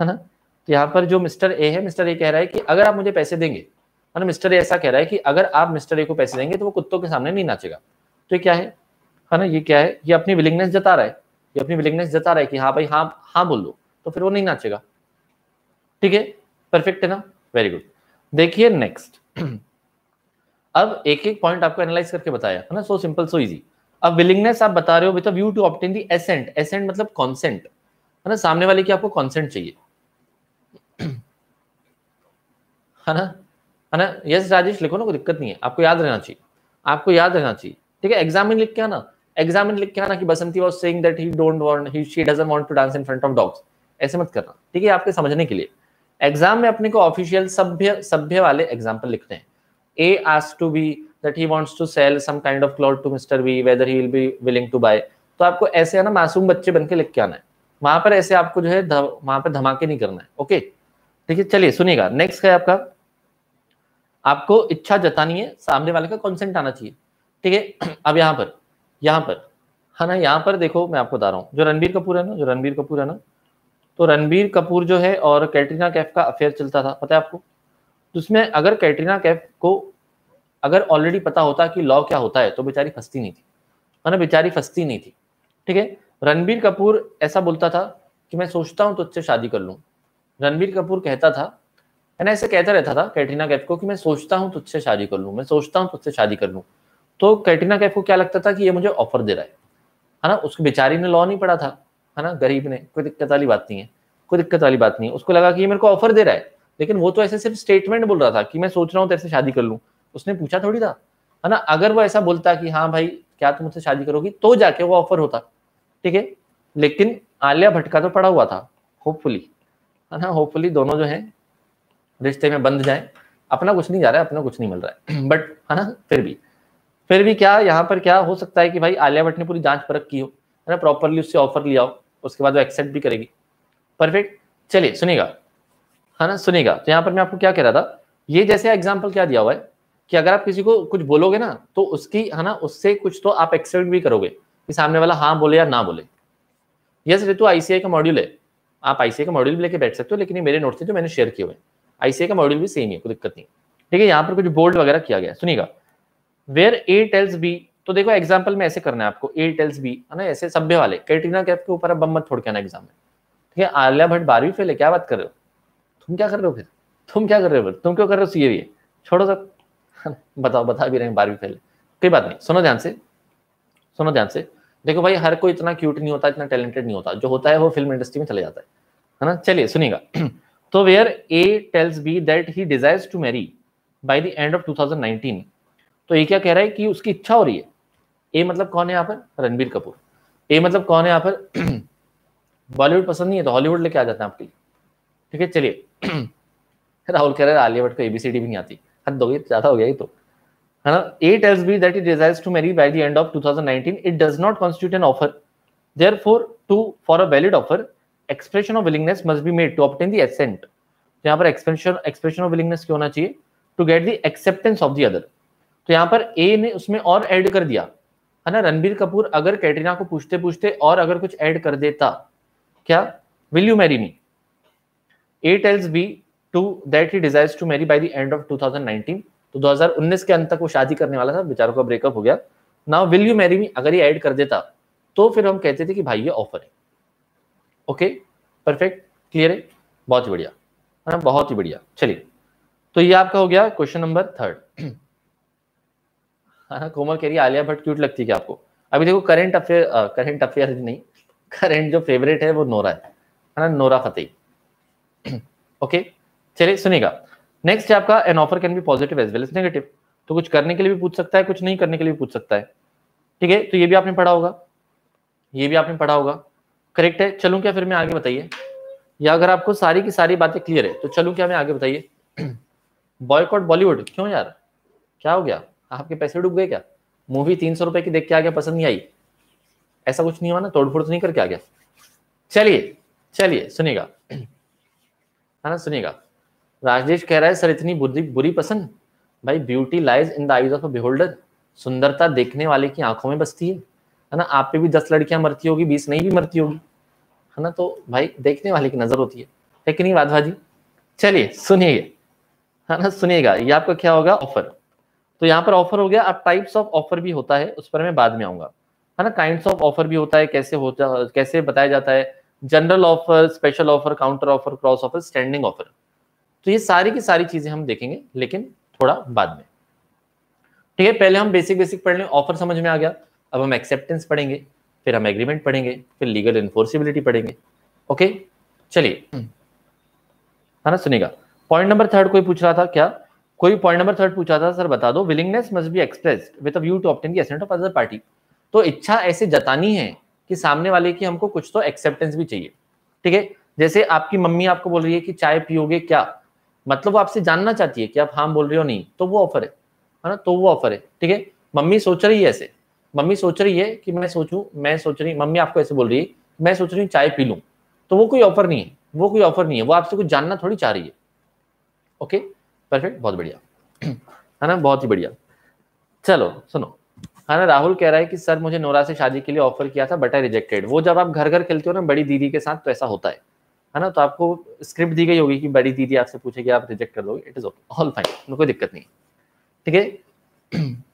है ना? तो यहाँ पर जो मिस्टर ए है, मिस्टर ए कह रहा है कि अगर आप मुझे पैसे देंगे है ना मिस्टर ए ऐसा कह रहा है कि अगर आप मिस्टर ए को पैसे देंगे तो वो कुत्तों के सामने नहीं नाचेगा। तो ये क्या है? है ना, ये क्या है? ये अपनी विलिंगनेस जता रहा है। ये अपनी विलिंगनेस जता रहा है कि हाँ भाई हाँ हाँ बोल दो तो फिर वो नहीं नाचेगा। ठीक है? परफेक्ट है ना? वेरी गुड देखिए नेक्स्ट अब एक एक पॉइंट आपको एनालाइज करके बताया, है ना? सो सिंपल सो इजी अब विलिंगनेस आप बता रहे हो with view to obtain the assent assent मतलब कॉन्सेंट है ना? सामने वाले की आपको कॉन्सेंट चाहिए। है ना? है ना? यस राजेश लिखो ना, कोई दिक्कत नहीं है। आपको याद रहना चाहिए। आपको याद रहना चाहिए। ठीक है? एग्ज़ाम में लिख के आना। एग्ज़ाम में लिख के आना कि Basanti was saying that he don't want he she doesn't want to dance in front of dogs ऐसे मत करना। ठीक है? आपके समझने के लिए। एग्ज़ाम में अपने को ऑफिशियल सभ्य सभ्य वाले एग्ज़ाम्पल लिखते हैं। A ask to B that he wants to sell some kind of cloth to mister B whether he will be willing to buy तो आपको ऐसे, है ना, मासूम बच्चे बन के लिख के आना है। वहाँ पर ऐसे आपको जो है वहाँ पर धमाके नहीं करना है। ओके ठीक है? चलिए, सुनिएगा। नेक्स्ट है आपका। आपको इच्छा जतानी है, सामने वाले का कॉन्सेंट आना चाहिए। ठीक है? अब यहाँ पर यहाँ पर। है ना, यहाँ पर देखो, मैं आपको बता रहा हूँ। जो रणबीर कपूर है ना, जो रणबीर कपूर है ना तो रणबीर कपूर जो है और कैटरीना कैफ का अफेयर चलता था, पता है आपको? तो उसमें अगर कैटरीना कैफ को, अगर ऑलरेडी पता होता कि लॉ क्या होता है तो बेचारी फंसती नहीं थी। है ना, बेचारी फंसती नहीं थी। ठीक है? रणबीर कपूर ऐसा बोलता था कि मैं सोचता हूँ तुझसे शादी कर लूँ। रणबीर कपूर कहता था है ऐसे कहता रहता था कैटरीना कैफ को कि मैं सोचता हूँ तुझसे शादी कर लूँ, मैं सोचता हूँ तुझसे शादी कर लूँ। तो कैटरीना कैफ को क्या लगता था कि ये मुझे ऑफ़र दे रहा है? है ना? उसकी बेचारी ने लॉ नहीं पढ़ा था, है ना? गरीब ने, कोई दिक्कत वाली बात नहीं है, कोई दिक्कत वाली बात नहीं है। उसको लगा कि ये मेरे को ऑफ़र दे रहा है, लेकिन वो तो ऐसे सिर्फ़ स्टेटमेंट बोल रहा था कि मैं सोच रहा हूँ तेरे से शादी कर लूँ। उसने पूछा थोड़ी था, है ना? अगर वो ऐसा बोलता कि हाँ भाई, क्या तुम मुझसे शादी करोगी? तो जाके वो ऑफ़र होता, ठीक है? लेकिन आलिया भट्ट का तो पड़ा हुआ था होपफुली है ना? होपफुली दोनों जो है रिश्ते में बंध जाए, अपना कुछ नहीं जा रहा है, अपना कुछ नहीं मिल रहा है। बट है ना? फिर भी। फिर भी क्या, यहाँ पर क्या हो सकता है कि भाई आलिया भट्ट ने पूरी जाँच परख की हो, है ना? प्रॉपरली उससे ऑफ़र लिया हो, उसके बाद वो एक्सेप्ट भी करेगी। परफेक्ट चलिए सुनेगा है ना? सुनिएगा। तो यहाँ पर मैं आपको क्या कह रहा था, ये जैसे एग्ज़ाम्पल क्या दिया हुआ है कि अगर आप किसी को कुछ बोलोगे ना तो उसकी, है ना? उससे कुछ तो आप एक्सेप्ट भी करोगे कि सामने वाला हाँ बोले या ना बोले। यस रितु आईसीआई का मॉड्यूल है। आप आईसीआई का मॉड्यूल भी लेके बैठ सकते हो, लेकिन ये मेरे नोट थे जो मैंने शेयर किए हुए आईसीआई का मॉड्यूल भी सेम ही है, कोई दिक्कत नहीं। ठीक है, यहाँ पर कुछ बोल्ड वगैरह किया गया सुनिएगा। वेयर ए टेल्स बी तो देखो एग्ज़ाम्पल में ऐसे करना है आपको ए टेल्स बी है ना, ऐसे सभ्य वाले, कैटरीना कैफ के ऊपर अब बम मत छोड़ के आना एग्ज़ाम में। ठीक है, आलिया भट्ट बारहवीं फेल है, क्या बात कर रहे हो? तुम क्या कर रहे हो फिर? तुम क्या कर रहे हो तुम क्यों कर रहे हो सी ए छोड़ो सर बताओ, बता भी रहे हैं, बारहवीं फेल कोई बात नहीं, सुनो ध्यान से, सुनो ध्यान से। देखो भाई, हर कोई इतना क्यूट नहीं होता, इतना टैलेंटेड नहीं होता। जो होता है वो फ़िल्म इंडस्ट्री में चले जाता है। है ना? चलिए, सुनिएगा। तो where A tells B that he desires to marry by the end of 2019 तो ये क्या कह रहा है कि उसकी इच्छा हो रही है? ए मतलब कौन है यहाँ पर? रणबीर कपूर। ए मतलब कौन है यहाँ पर? बॉलीवुड पसंद नहीं है तो हॉलीवुड लेके आ जाते हैं आपके ठीक है, चलिए। राहुल कह रहे हैं आलिया भट्ट को एबीसीडी भी नहीं आती। हद हो ज़्यादा हो गया ही तो। है ना? A tells B that it desires to marry by the end of 2019 it does not constitute an offer therefore, to, for a valid offer of willingness must be made to obtain the assent. तो यहाँ पर expression expression of willingness क्या होना चाहिए? To get the acceptance of the other तो यहाँ पर ए ने उसमें और ऐड कर दिया। है ना? रणबीर कपूर अगर कैटरीना को पूछते पूछते और अगर कुछ ऐड कर देता, क्या? Will you marry me A tells B to that he desires to marry by the end of 2019 तो 2019 के अंत तक वो शादी करने वाला था, बेचारों का ब्रेकअप हो गया। Now will you marry me अगर ये ऐड कर देता तो फिर हम कहते थे कि भाई, ये ऑफ़र है। ओके? परफेक्ट? क्लियर है? बहुत ही बढ़िया। है ना? बहुत ही बढ़िया। चलिए। तो ये आपका हो गया क्वेश्चन नंबर थर्ड। हाँ कोमल कह रही आलिया भट्ट क्यूट लगती है क्या आपको? अभी देखो करंट अफेयर करंट अफेयर नहीं। करंट जो फेवरेट है, वो नोरा है। है ना? Nora Fatehi. ओके? चलिए सुनेगा नेक्स्ट है आपका an offer can be positive as well as negative तो कुछ करने के लिए भी पूछ सकता है, कुछ नहीं करने के लिए भी पूछ सकता है। ठीक है? तो ये भी आपने पढ़ा होगा। ये भी आपने पढ़ा होगा। करेक्ट है, चलूँ क्या, फिर मैं आगे बताइए। या अगर आपको सारी की सारी बातें क्लियर है तो चलूँ क्या, मैं आगे बताइए। बॉयकॉट बॉलीवुड क्यों यार? क्या हो गया? आपके पैसे डूब गए क्या? मूवी तीन सौ रुपए की देख के आ गया, पसंद नहीं आई। ऐसा कुछ नहीं हुआ ना, तोड़फोड़ तो नहीं करके आ गया। चलिए चलिए, सुनिएगा। है ना, सुनिएगा। राजेश कह रहा है, सर, इतनी बुरी बुरी पसंद? भाई beauty lies in the eyes of a beholder सुंदरता देखने वाले की आँखों में बसती है। है ना, आप पे भी दस लड़कियाँ मरती होगी, बीस नहीं भी मरती होगी। है ना? तो भाई देखने वाले की नज़र होती है। है कि नहीं वाधवाजी चलिए, सुनिए। है ना? सुनिएगा। ये आपका क्या होगा? ऑफ़र। तो यहाँ पर ऑफ़र हो गया। अब टाइप्स ऑफ़ ऑफ़र भी होता है, उस पर मैं बाद में आऊँगा। है ना? काइंड ऑफ़ ऑफ़र भी होता है, कैसे होता कैसे बताया जाता है? General offer special offer counter offer cross offer standing offer तो ये सारी की सारी चीज़ें हम देखेंगे, लेकिन थोड़ा बाद में। ठीक है, पहले हम बेसिक बेसिक पढ़ लें। ऑफ़र समझ में आ गया। अब हम एक्सेप्टेंस पढ़ेंगे। फिर हम एग्रीमेंट पढ़ेंगे फिर लीगल इन्फोर्सिबिलिटी पढ़ेंगे। ओके चलिए। है ना सुनेगा पॉइंट नंबर थर्ड कोई पूछ रहा था क्या? कोई पॉइंट नंबर थर्ड पूछा था सर बता दो willingness must be expressed with a view to obtain the assent of other party तो इच्छा ऐसे जतानी है कि सामने वाले की हमको कुछ तो एक्सेप्टेंस भी चाहिए। ठीक है? जैसे आपकी मम्मी आपको बोल रही है कि चाय पियोगे क्या? मतलब वो आपसे जानना चाहती है कि आप हाँ बोल रहे हो नहीं तो वो ऑफ़र है। है ना? तो वो ऑफ़र है। ठीक है? मम्मी सोच रही है ऐसे। मम्मी सोच रही है कि मैं सोचूं, मैं सोच रही, मम्मी आपको ऐसे बोल रही है, मैं सोच रही हूँ चाय पी लूँ। तो वो कोई ऑफ़र नहीं है, वो कोई ऑफ़र नहीं है, वो आपसे कुछ जानना थोड़ी चाह रही है। ओके परफेक्ट बहुत बढ़िया। है ना? बहुत ही बढ़िया। चलो, सुनो। है ना? राहुल कह रहा है कि सर, मुझे नोरा से शादी के लिए ऑफ़र किया था बट आई रिजेक्टेड वो जब आप घर घर खेलते हो ना, बड़ी दीदी के साथ तो ऐसा होता है। है ना? तो आपको स्क्रिप्ट दी गई होगी कि बड़ी दीदी आपसे पूछेगी, आप रिजेक्ट कर लोगे इट इज़ ऑल फाइन कोई दिक्कत नहीं। ठीक है?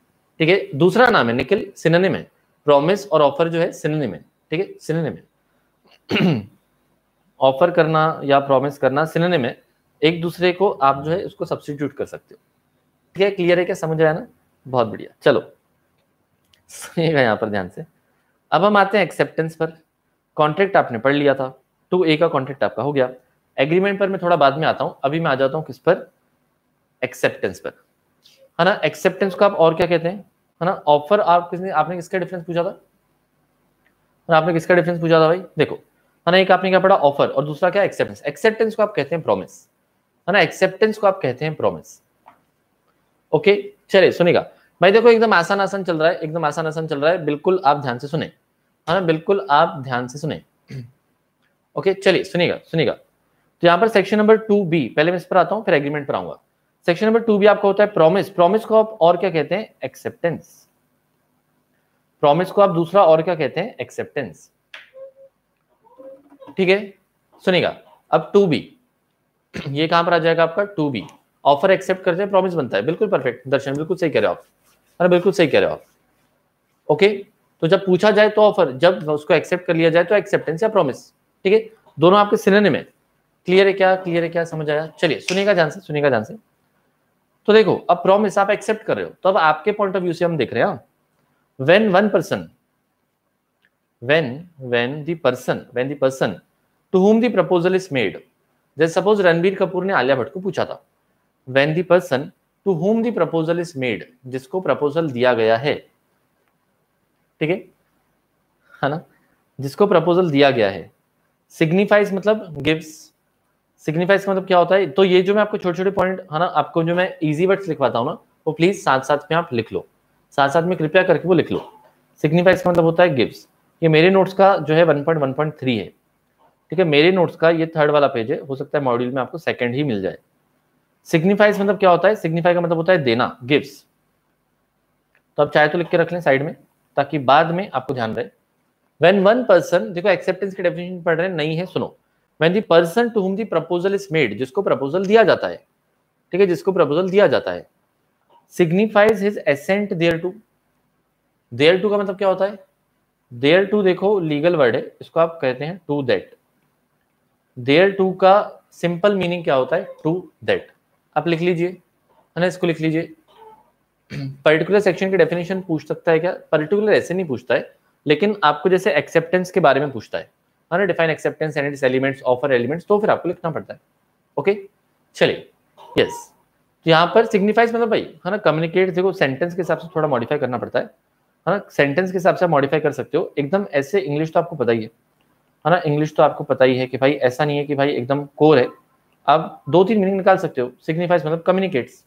ठीक है, दूसरा नाम है निखिल सिनेम है। प्रॉमिस और ऑफ़र जो है सिनेम है। ठीक है सिनेम है। ऑफ़र करना या प्रॉमिस करना सिनेम है। एक दूसरे को आप जो है, उसको सब्सटीट्यूट कर सकते हो। ठीक है क्लियर है क्या? समझ आया ना? बहुत बढ़िया। चलो। सुनिएगा यहाँ पर ध्यान से। अब हम आते हैं एक्सेप्टेंस पर। कॉन्ट्रैक्ट आपने पढ़ लिया था। टू ए का कॉन्ट्रैक्ट आपका हो गया। एग्रीमेंट पर मैं थोड़ा बाद में आता हूँ। अभी मैं आ जाता हूँ किस पर? एक्सेप्टेंस पर। है ना? एक्सेप्टेंस को आप और क्या कहते हैं? है ना? ऑफ़र आप किसने, आपने किसका डिफरेंस पूछा था? आपने किसका डिफरेंस पूछा था भाई? देखो, है ना, एक आपने क्या पढ़ा? ऑफ़र और दूसरा क्या? एक्सेप्टेंस एक्सेप्टेंस को आप कहते हैं प्रॉमिस है ना एक्सेप्टेंस को आप कहते हैं प्रॉमिस ओके चलिए सुनेगा भाई देखो, एकदम आसान आसान चल रहा है, एकदम आसान आसान चल रहा है। बिल्कुल आप ध्यान से सुने। है ना, बिल्कुल आप ध्यान से सुने। ओके चलिए, सुनिएगा सुनिएगा। तो यहाँ पर सेक्शन नंबर टू बी पहले मैं इस पर आता हूँ, फिर एग्रीमेंट पर आऊँगा। सेक्शन नंबर टू भी आपका होता है प्रॉमिस प्रॉमिस को आप और क्या कहते हैं? एक्सेप्टेंस प्रॉमिस को आप दूसरा और क्या कहते हैं? एक्सेप्टेंस ठीक है? सुनिएगा. अब टू बी ये कहाँ पर आ जाएगा आपका? टू बी ऑफ़र एक्सेप्ट करते हैं प्रॉमिस बनता है. बिल्कुल परफेक्ट दर्शन, बिल्कुल सही कह रहे हो आप. अरे, बिल्कुल सही कह रहे हो आप. ओके तो जब पूछा जाए तो ऑफ़र जब उसको एक्सेप्ट कर लिया जाए तो एक्सेप्टेंस या प्रॉमिस ठीक है? दोनों आपके सिनेम में क्लियर है क्या? क्लियर है क्या? समझ आया? चलिए, सुनिएगा ध्यान से, सुनिएगा ध्यान से. तो देखो, अब प्रॉमिस आप एक्सेप्ट कर रहे हो तो अब आपके पॉइंट ऑफ़ व्यू से हम देख रहे हैं when one person when when the person when the person to whom the proposal is made जैसे सपोज़ रणबीर कपूर ने आलिया भट्ट को पूछा था when the person to whom the proposal is made जिसको प्रपोजल दिया गया है, ठीक है है ना, जिसको प्रपोजल दिया गया है सिग्निफाइज मतलब गिव्स सिग्निफाइज का मतलब क्या होता है? तो ये जो मैं आपको छोटे छोटे पॉइंट है ना, आपको जो मैं इजी वर्ड्स लिखवाता हूँ ना, वो प्लीज़ साथ साथ में आप लिख लो। साथ साथ में कृपया करके वो लिख लो। सिग्निफाइज का मतलब होता है गिव्स ये मेरे नोट्स का जो है 1.1.3 है। ठीक है, मेरे नोट्स का ये थर्ड वाला पेज है, हो सकता है मॉड्यूल में आपको सेकंड ही मिल जाए। सिग्निफाइज मतलब क्या होता है? सिग्निफाई का मतलब होता है देना गिव्स तो आप चाहे तो लिख के रख लें साइड में, ताकि बाद में आपको ध्यान रहे। वेन वन पर्सन देखो एक्सेप्टेंस की डेफिनेशन पढ़ रहे हैं, नहीं है, सुनो। When the person to whom the proposal is made जिसको प्रपोजल दिया जाता है, ठीक है, जिसको प्रपोजल दिया जाता है signifies his assent thereto thereto का मतलब क्या होता है? देयर टू देखो लीगल वर्ड है, इसको आप कहते हैं टू दैट देयर टू का सिंपल मीनिंग क्या होता है? टू दैट आप लिख लीजिए, है ना, इसको लिख लीजिए। पर्टिकुलर सेक्शन की डेफिनेशन पूछ सकता है क्या? पर्टिकुलर ऐसे नहीं पूछता है, लेकिन आपको जैसे एक्सेप्टेंस के बारे में पूछता है। है ना define acceptance and its elements, offer elements तो फिर आपको लिखना पड़ता है। ओके चलिए। यस तो यहाँ पर सिग्निफाइज मतलब भाई, है ना कम्युनिकेट देखो सेंटेंस के हिसाब से थोड़ा मॉडिफाई करना पड़ता है। है ना सेंटेंस के हिसाब से आप मॉडिफाई कर सकते हो। एकदम ऐसे इंग्लिश तो आपको पता ही है। है ना इंग्लिश तो आपको पता ही है कि भाई, ऐसा नहीं है कि भाई एकदम कोर है। आप दो तीन मीनिंग निकाल सकते हो। सिग्निफाइज मतलब कम्युनिकेट्स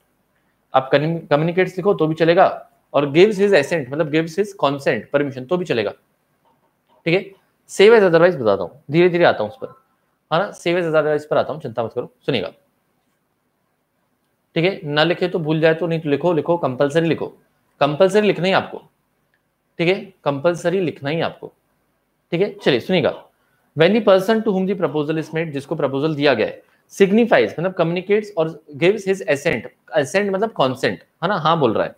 आप कम्युनिकेट्स लिखो तो भी चलेगा। और गिव्स हिज एसेंट मतलब गिव्स हिज कॉन्सेंट परमिशन तो भी चलेगा। ठीक है? सेव एज अदरवाइज़ बताता हूँ धीरे धीरे आता हूँ उस पर। है ना? सेव एज अदरवाइज़ पर आता हूँ, चिंता मत करो, सुनिएगा। ठीक है? ना लिखे तो भूल जाए तो नहीं तो लिखो लिखो कंपलसरी लिखो। कंपलसरी लिखना ही आपको। ठीक है? कंपलसरी लिखना ही आपको। ठीक है? चलिए, सुनिएगा। When the person to whom the proposal is made जिसको प्रपोजल दिया गया है सिग्निफाइज मतलब कम्युनिकेट्स और गिव्स हिज एसेंट एसेंट मतलब कॉन्सेंट है ना? हाँ बोल रहा है।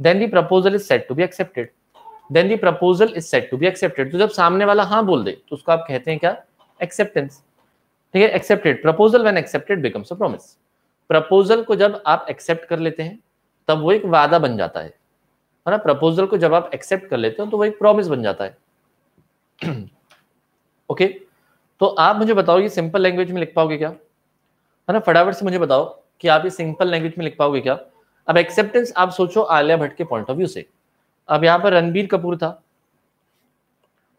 Then the proposal is said to be accepted then the proposal is said to be accepted तो जब सामने वाला हाँ बोल दे तो उसको आप कहते हैं क्या? एक्सेप्टेंस ठीक है? Accepted proposal when accepted becomes a promise proposal को जब आप एक्सेप्ट कर लेते हैं, तब वो एक वादा बन जाता है। है ना? प्रपोजल को जब आप एक्सेप्ट कर लेते हो तो वो एक प्रॉमिस बन जाता है। ओके तो आप मुझे बताओ, ये सिंपल लैंग्वेज में लिख पाओगे क्या? है ना? फटाफट से मुझे बताओ कि आप ये सिंपल लैंग्वेज में लिख पाओगे क्या? अब एक्सेप्टेंस आप सोचो आलिया भट्ट के पॉइंट ऑफ़ व्यू से। अब यहाँ पर रणबीर कपूर था।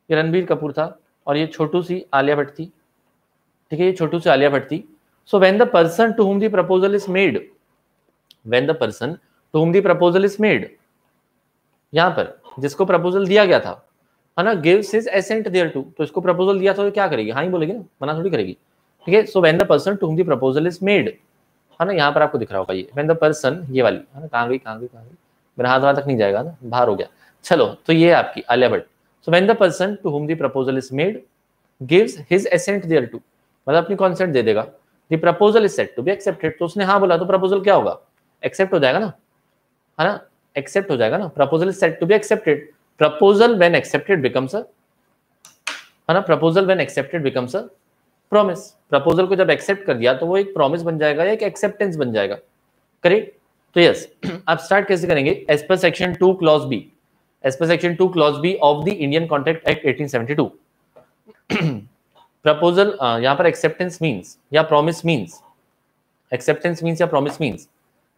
ये रणबीर कपूर था और ये छोटू सी आलिया भट्ट थी। ठीक है, ये छोटू सी आलिया भट्ट थी। So when the person to whom the proposal is made when the person to whom the proposal is made यहाँ पर जिसको प्रपोजल दिया गया था, है ना gives his assent thereto तो इसको प्रपोजल दिया था तो क्या करेगी? हाँ ही बोलेगी ना, मना थोड़ी करेगी। ठीक है so when the person to whom the proposal is made है ना, यहाँ पर आपको दिख रहा होगा ये वेन द पर्सन ये वाली, है ना, कहाँ गई कहाँ गई कहाँ गई? मेरा हाथ वहाँ तक नहीं जाएगा ना, बाहर हो गया। चलो तो ये आपकी, Alia Bhatt. So when the person to whom the proposal is made gives his assent thereto मतलब अपनी कॉन्सेंट दे देगा। The proposal is said to be accepted तो उसने हाँ बोला तो प्रपोजल क्या होगा? एक्सेप्ट हो जाएगा ना? है ना? एक्सेप्ट हो जाएगा ना? Proposal is said to be accepted proposal when accepted becomes a है ना? Proposal when accepted becomes a promise proposal को जब एक्सेप्ट कर दिया तो वो एक प्रॉमिस बन जाएगा या एक एक्सेप्टेंस बन जाएगा। करेक्ट तो यस आप स्टार्ट कैसे करेंगे? As per section two clause B as per section two clause B of the Indian Contract Act 1872 proposal यहाँ पर एक्सेप्टेंस मींस या प्रॉमिस मींस एक्सेप्टेंस मींस या promise means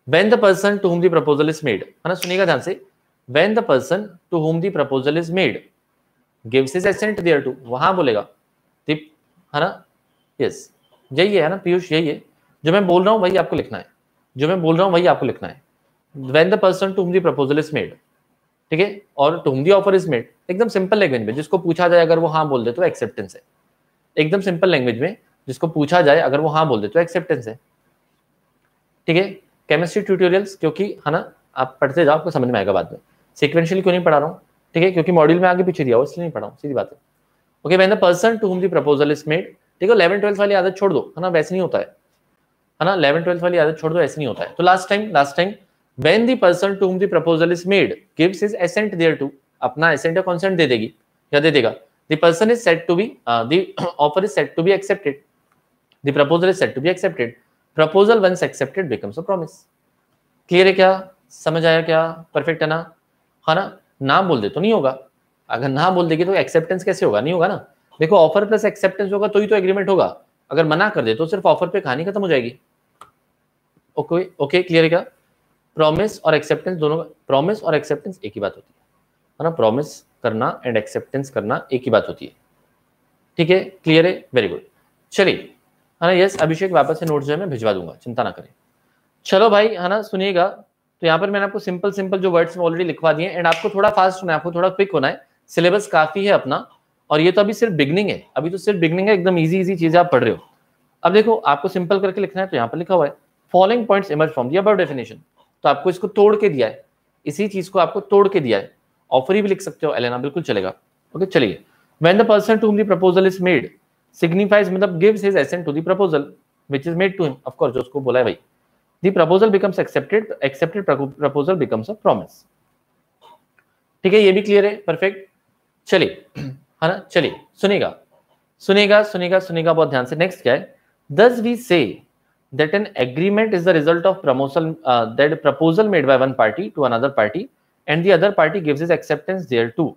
when the person to whom the proposal is made है ना, सुनिएगा ध्यान से when the person to whom the proposal is made gives his assent thereto वहाँ बोलेगा है ना, यस, यही है ना, पीयूष, यही है, जो मैं बोल रहा हूँ, वही आपको लिखना है। जो मैं बोल रहा हूँ, वही आपको लिखना है। When the person to the proposal is made ठीक है? और to the offer is made एकदम सिंपल लैंग्वेज में, जिसको पूछा जाए, अगर वो हाँ बोल दे तो एक्सेप्टेंस है। एकदम सिंपल लैंग्वेज में, जिसको पूछा जाए, अगर वो हाँ बोल दे तो एक्सेप्टेंस है। ठीक है? केमिस्ट्री ट्यूटोरियल्स क्योंकि, है ना, आप पढ़ते जाओ, आपको समझ में आएगा बाद में। सिक्वेंशियली क्यों नहीं पढ़ा रहा हूँ? ठीक है? क्योंकि मॉड्यूल में आगे पीछे दिया हो, इसलिए नहीं पढ़ा सीधी बात है। Okay when the person to whom the proposal is made ठीक है इलेवन ट्वेल्थ वाली आदत छोड़ दो, है ना, वैसे नहीं होता है। है ना इलेवन ट्वेल्थ वाली आदत छोड़ दो ऐसे नहीं होता है तो last time last time when the person to whom the proposal is made gives his assent thereto अपना assent या consent दे देगी या दे देगा person is said to be uh, the offer is said to be accepted the proposal is said to be accepted proposal once accepted becomes a promise clear है क्या समझ आया क्या परफेक्ट है ना हाँ ना ना बोल दे तो नहीं होगा अगर ना बोल देगी तो एक्सेप्टेंस कैसे होगा नहीं होगा ना देखो ऑफ़र प्लस एक्सेप्टेंस होगा तो ही तो एग्रीमेंट होगा अगर मना कर दे तो सिर्फ़ ऑफ़र पे कहानी खत्म हो जाएगी ओके ओके क्लियर है क्या? प्रॉमिस और एक्सेप्टेंस दोनों प्रॉमिस और एक्सेप्टेंस एक ही बात होती है। ना? प्रॉमिस करना एंड एक्सेप्टेंस करना एक ही बात होती है। ठीक है? क्लियर है? वेरी गुड चलिए, है ना? यस अभिषेक वापस से नोट जो है मैं भिजवा दूँगा। चिंता ना करें। चलो भाई, है ना? सुनिएगा। तो यहाँ पर मैंने आपको सिंपल सिंपल जो वर्ड्स में ऑलरेडी लिखवा दिए एंड आपको थोड़ा फास्ट होना है, आपको थोड़ा क्विक होना है। सिलेबस काफ़ी है अपना और ये तो अभी सिर्फ़ बिगनिंग है। अभी तो सिर्फ़ बिगनिंग है, एकदम इजी इजी चीज़ें आप पढ़ रहे हो। अब देखो, आपको सिंपल करके लिखना है तो यहाँ पर लिखा हुआ है। Following points emerge from the about definition. तो आपको इसको तोड़ के दिया है। इसी चीज़ को आपको तोड़ के दिया है। ऑफ़र ही भी लिख सकते हो, एलेना, बिल्कुल चलेगा। ओके, चलिए। When the person to him proposal is made signifies मतलब gives his assent to the proposal which is made to him of जो उसको बोला है भाई the proposal becomes accepted accepted proposal becomes a promise ठीक है, ये भी क्लियर है परफेक्ट चलिए, है ना? चलिए, सुनेगा। सुनेगा सुनेगा सुनेगा, बहुत ध्यान से। नेक्स्ट क्या है? दस वी से that an agreement is the result of promotion uh, that proposal made by one party to another party and the other party gives his acceptance thereto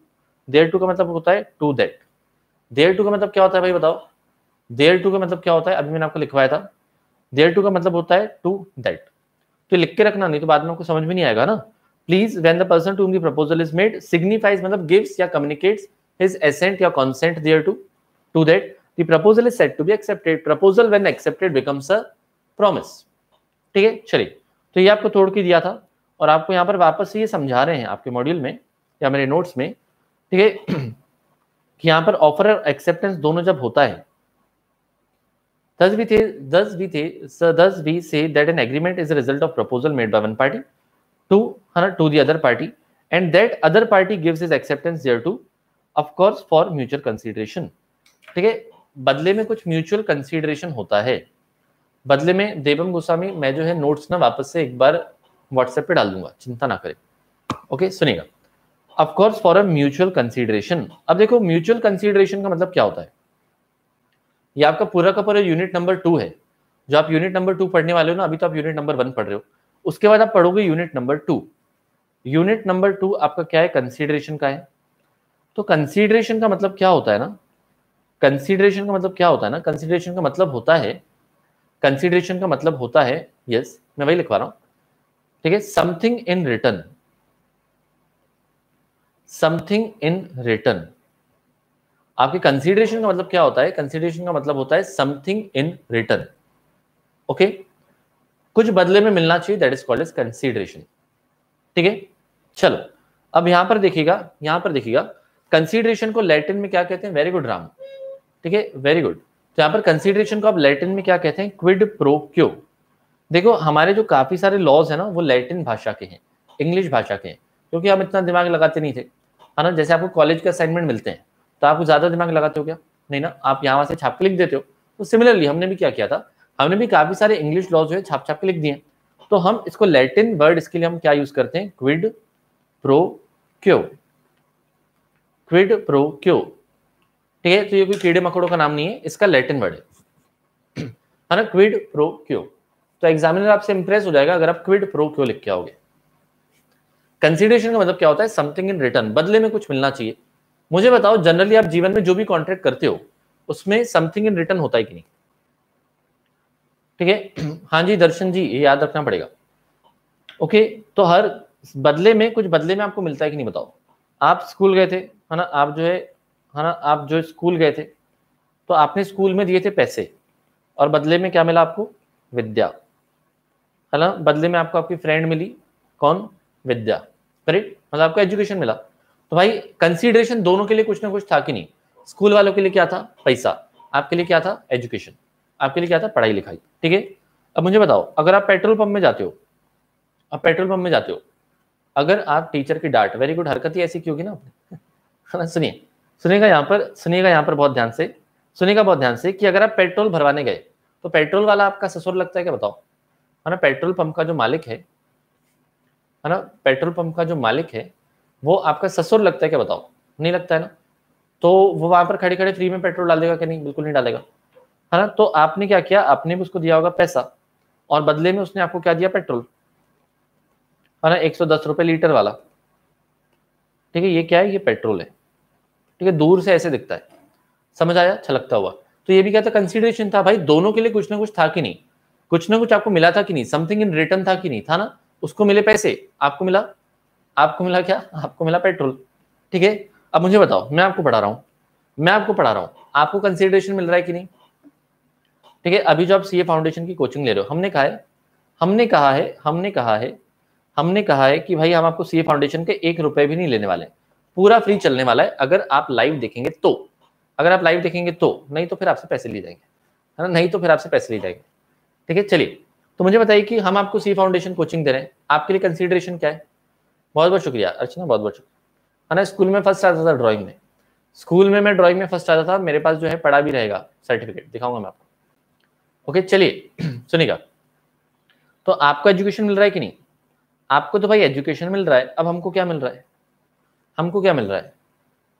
thereto का मतलब होता है to that thereto का मतलब क्या होता है भाई बताओ thereto का मतलब क्या होता है अभी मैंने आपको लिखवाया था thereto का मतलब होता है to that तो लिख के रखना नहीं तो बाद में आपको समझ में नहीं आएगा ना please when the person to whom the proposal is made signifies मतलब gives या communicates his assent या consent thereto to that the proposal is said to be accepted proposal when accepted becomes a promise ठीक है? चलिए तो ये आपको तोड़ के दिया था और आपको यहाँ पर वापस से ये समझा रहे हैं आपके मॉड्यूल में या मेरे नोट्स में, ठीक है? कि यहाँ पर ऑफ़र और एक्सेप्टेंस दोनों जब होता है, दस भी थे, दस भी थे दस भी से that an agreement is result of proposal made by one party to है ना to the other party and that other party gives is acceptance thereto of course for mutual consideration ठीक है? बदले में कुछ म्यूचुअल कंसीडरेशन होता है। बदले में देवम गोस्वामी, मैं जो है नोट्स ना वापस से एक बार व्हाट्सएप पे डाल दूँगा, चिंता ना करें। ओके सुनिएगा। Of course for a mutual consideration अब देखो म्यूचुअल कंसीडरेशन का मतलब क्या होता है? ये आपका पूरा का पूरा यूनिट नंबर टू है। जो आप यूनिट नंबर टू पढ़ने वाले हो ना, अभी तो आप यूनिट नंबर वन पढ़ रहे हो। उसके बाद आप पढ़ोगे unit number two unit number two आपका क्या है? कंसिडरेशन का है। तो कंसिडरेशन का मतलब क्या होता है ना? कंसिडरेशन का मतलब क्या होता है ना? कंसिडरेशन का मतलब होता है कंसिडरेशन का मतलब होता है यस yes, मैं वही लिखवा रहा हूँ। ठीक है something in return something in return आपके कंसिडरेशन का मतलब क्या होता है? कंसिडरेशन का मतलब होता है समथिंग इन रिटर्न ओके कुछ बदले में मिलना चाहिए that is called as consideration ठीक है? चलो अब यहाँ पर देखिएगा यहाँ पर देखिएगा। कंसिडरेशन को लैटिन में क्या कहते हैं? Very good Ram. ठीक है? वेरी गुड तो यहाँ पर कंसिडरेशन को आप लैटिन में क्या कहते हैं? क्विड प्रो क्यो देखो, हमारे जो काफ़ी सारे लॉज है ना, वो लैटिन भाषा के हैं इंग्लिश भाषा के हैं, क्योंकि हम इतना दिमाग लगाते नहीं थे। है ना? जैसे आपको कॉलेज के असाइनमेंट मिलते हैं तो आपको ज़्यादा दिमाग लगाते हो क्या? नहीं ना? आप यहाँ से छाप के लिख देते हो। तो सिमिलरली हमने भी क्या किया था? हमने भी काफ़ी सारे इंग्लिश लॉज है छाप छाप के लिख दिए तो हम इसको लैटिन वर्ड इसके लिए हम क्या यूज़ करते हैं? Quid pro quo quid pro quo ठीक है? तो ये कोई कीड़े मकोड़ों का नाम नहीं है, इसका लैटिन वर्ड है। है ना? क्विड प्रो क्यो तो एग्जामिनर आपसे इंप्रेस हो जाएगा अगर आप क्विड प्रो क्यो लिख के आओगे। कंसिडरेशन का मतलब क्या होता है? समथिंग इन रिटर्न बदले में कुछ मिलना चाहिए। मुझे बताओ जनरली आप जीवन में जो भी कॉन्ट्रैक्ट करते हो, उसमें समथिंग इन रिटर्न होता है कि नहीं? ठीक है? हाँ जी, दर्शन जी, ये याद रखना पड़ेगा। ओके? तो हर बदले में, कुछ बदले में आपको मिलता है कि नहीं बताओ? आप स्कूल गए थे, है ना? आप जो है है ना, आप जो स्कूल गए थे तो आपने स्कूल में दिए थे पैसे, और बदले में क्या मिला आपको? विद्या। है ना, बदले में आपको आपकी फ्रेंड मिली, कौन? विद्या। करेक्ट मतलब आपको एजुकेशन मिला। तो भाई कंसिडरेशन दोनों के लिए कुछ ना कुछ था कि नहीं? स्कूल वालों के लिए क्या था? पैसा। आपके लिए क्या था? एजुकेशन आपके लिए क्या था? पढ़ाई लिखाई। ठीक है? अब मुझे बताओ, अगर आप पेट्रोल पंप में जाते हो, आप पेट्रोल पंप में जाते हो, अगर आप टीचर की डांट वेरी गुड हरकत ही ऐसी की होगी ना आपने? सुनिए। सुनिएगा यहाँ पर, सुनिएगा यहाँ पर बहुत ध्यान से, सुनिएगा बहुत ध्यान से कि अगर आप पेट्रोल भरवाने गए तो पेट्रोल वाला आपका ससुर लगता है क्या बताओ? है ना, पेट्रोल पंप का जो मालिक है है ना, पेट्रोल पंप का जो मालिक है, वो आपका ससुर लगता है क्या बताओ? नहीं लगता है ना? तो वो वहाँ पर खड़े खड़े फ्री में पेट्रोल डाल देगा कि नहीं? बिल्कुल नहीं डालेगा। है ना तो आपने क्या किया? आपने भी उसको दिया होगा पैसा, और बदले में उसने आपको क्या दिया? पेट्रोल। है ना, एक सौ दस रुपए लीटर वाला। ठीक है, ये क्या है? ये पेट्रोल है। ठीक है, दूर से ऐसे दिखता है। समझ आया? छलकता हुआ। तो ये भी क्या था कंसिडरेशन था भाई, दोनों के लिए कुछ ना कुछ था कि नहीं? कुछ ना कुछ आपको मिला था कि नहीं? समथिंग इन रिटर्न था कि नहीं? था ना? उसको मिले पैसे? आपको मिला? आपको मिला क्या? आपको मिला पेट्रोल। ठीक है? अब मुझे बताओ, मैं आपको पढ़ा रहा हूँ। मैं आपको पढ़ा रहा हूँ। आपको कंसिडरेशन मिल रहा है कि नहीं? ठीक है? अभी जो आप सीए फाउंडेशन की कोचिंग ले रहे हो, हमने कहा है, हमने कहा है, हमने कहा है, हमने कहा है कि भाई हम आपको सीए फाउंडेशन के एक रुपए भी नहीं लेने वाले पूरा फ्री चलने वाला है। अगर आप लाइव देखेंगे तो। अगर आप लाइव देखेंगे तो। नहीं तो फिर आपसे पैसे लिए जाएँगे। है ना? नहीं तो फिर आपसे पैसे लिए जाएँगे। ठीक है? चलिए। तो मुझे बताइए कि हम आपको सी फाउंडेशन कोचिंग दे रहे हैं। आपके लिए कंसिडरेशन क्या है? बहुत बहुत शुक्रिया। अर्चना, बहुत बहुत शुक्रिया। है ना? स्कूल में फ़र्स्ट आता था ड्राइंग में। स्कूल में मैं ड्राइंग में फ़र्स्ट आता था। मेरे पास जो है पढ़ा भी रहेगा। सर्टिफिकेट दिखाऊँगा मैं आपको। ओके? चलिए। सुनिएगा। तो आपको एजुकेशन मिल रहा है कि नहीं? आपको तो भाई एजुकेशन मिल रहा है। अब हमको क्या मिल रहा है? हमको क्या मिल रहा है?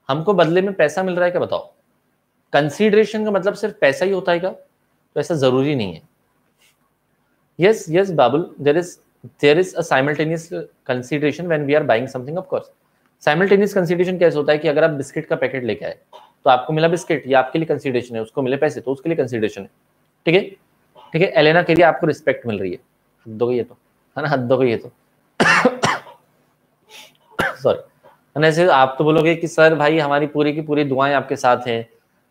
हमको बदले में पैसा मिल रहा है क्या बताओ? कंसीडरेशन का मतलब सिर्फ़ पैसा ही होता है क्या? तो ऐसा ज़रूरी नहीं है। Yes yes Babul there is there is a simultaneous consideration when we are buying something of course simultaneous consideration कैसे होता है कि अगर आप बिस्किट का पैकेट लेके आए तो आपको मिला बिस्किट, ये आपके लिए कंसिडरेशन है, उसको मिले पैसे तो उसके लिए कंसिडरेशन है। ठीक है? ठीक है एलेना के लिए आपको रिस्पेक्ट मिल रही है। हद हो गई तो। है ना? हद हो है तो। सॉरी ऐसे आप तो बोलोगे कि, सर भाई, हमारी पूरी की पूरी दुआएँ आपके साथ हैं।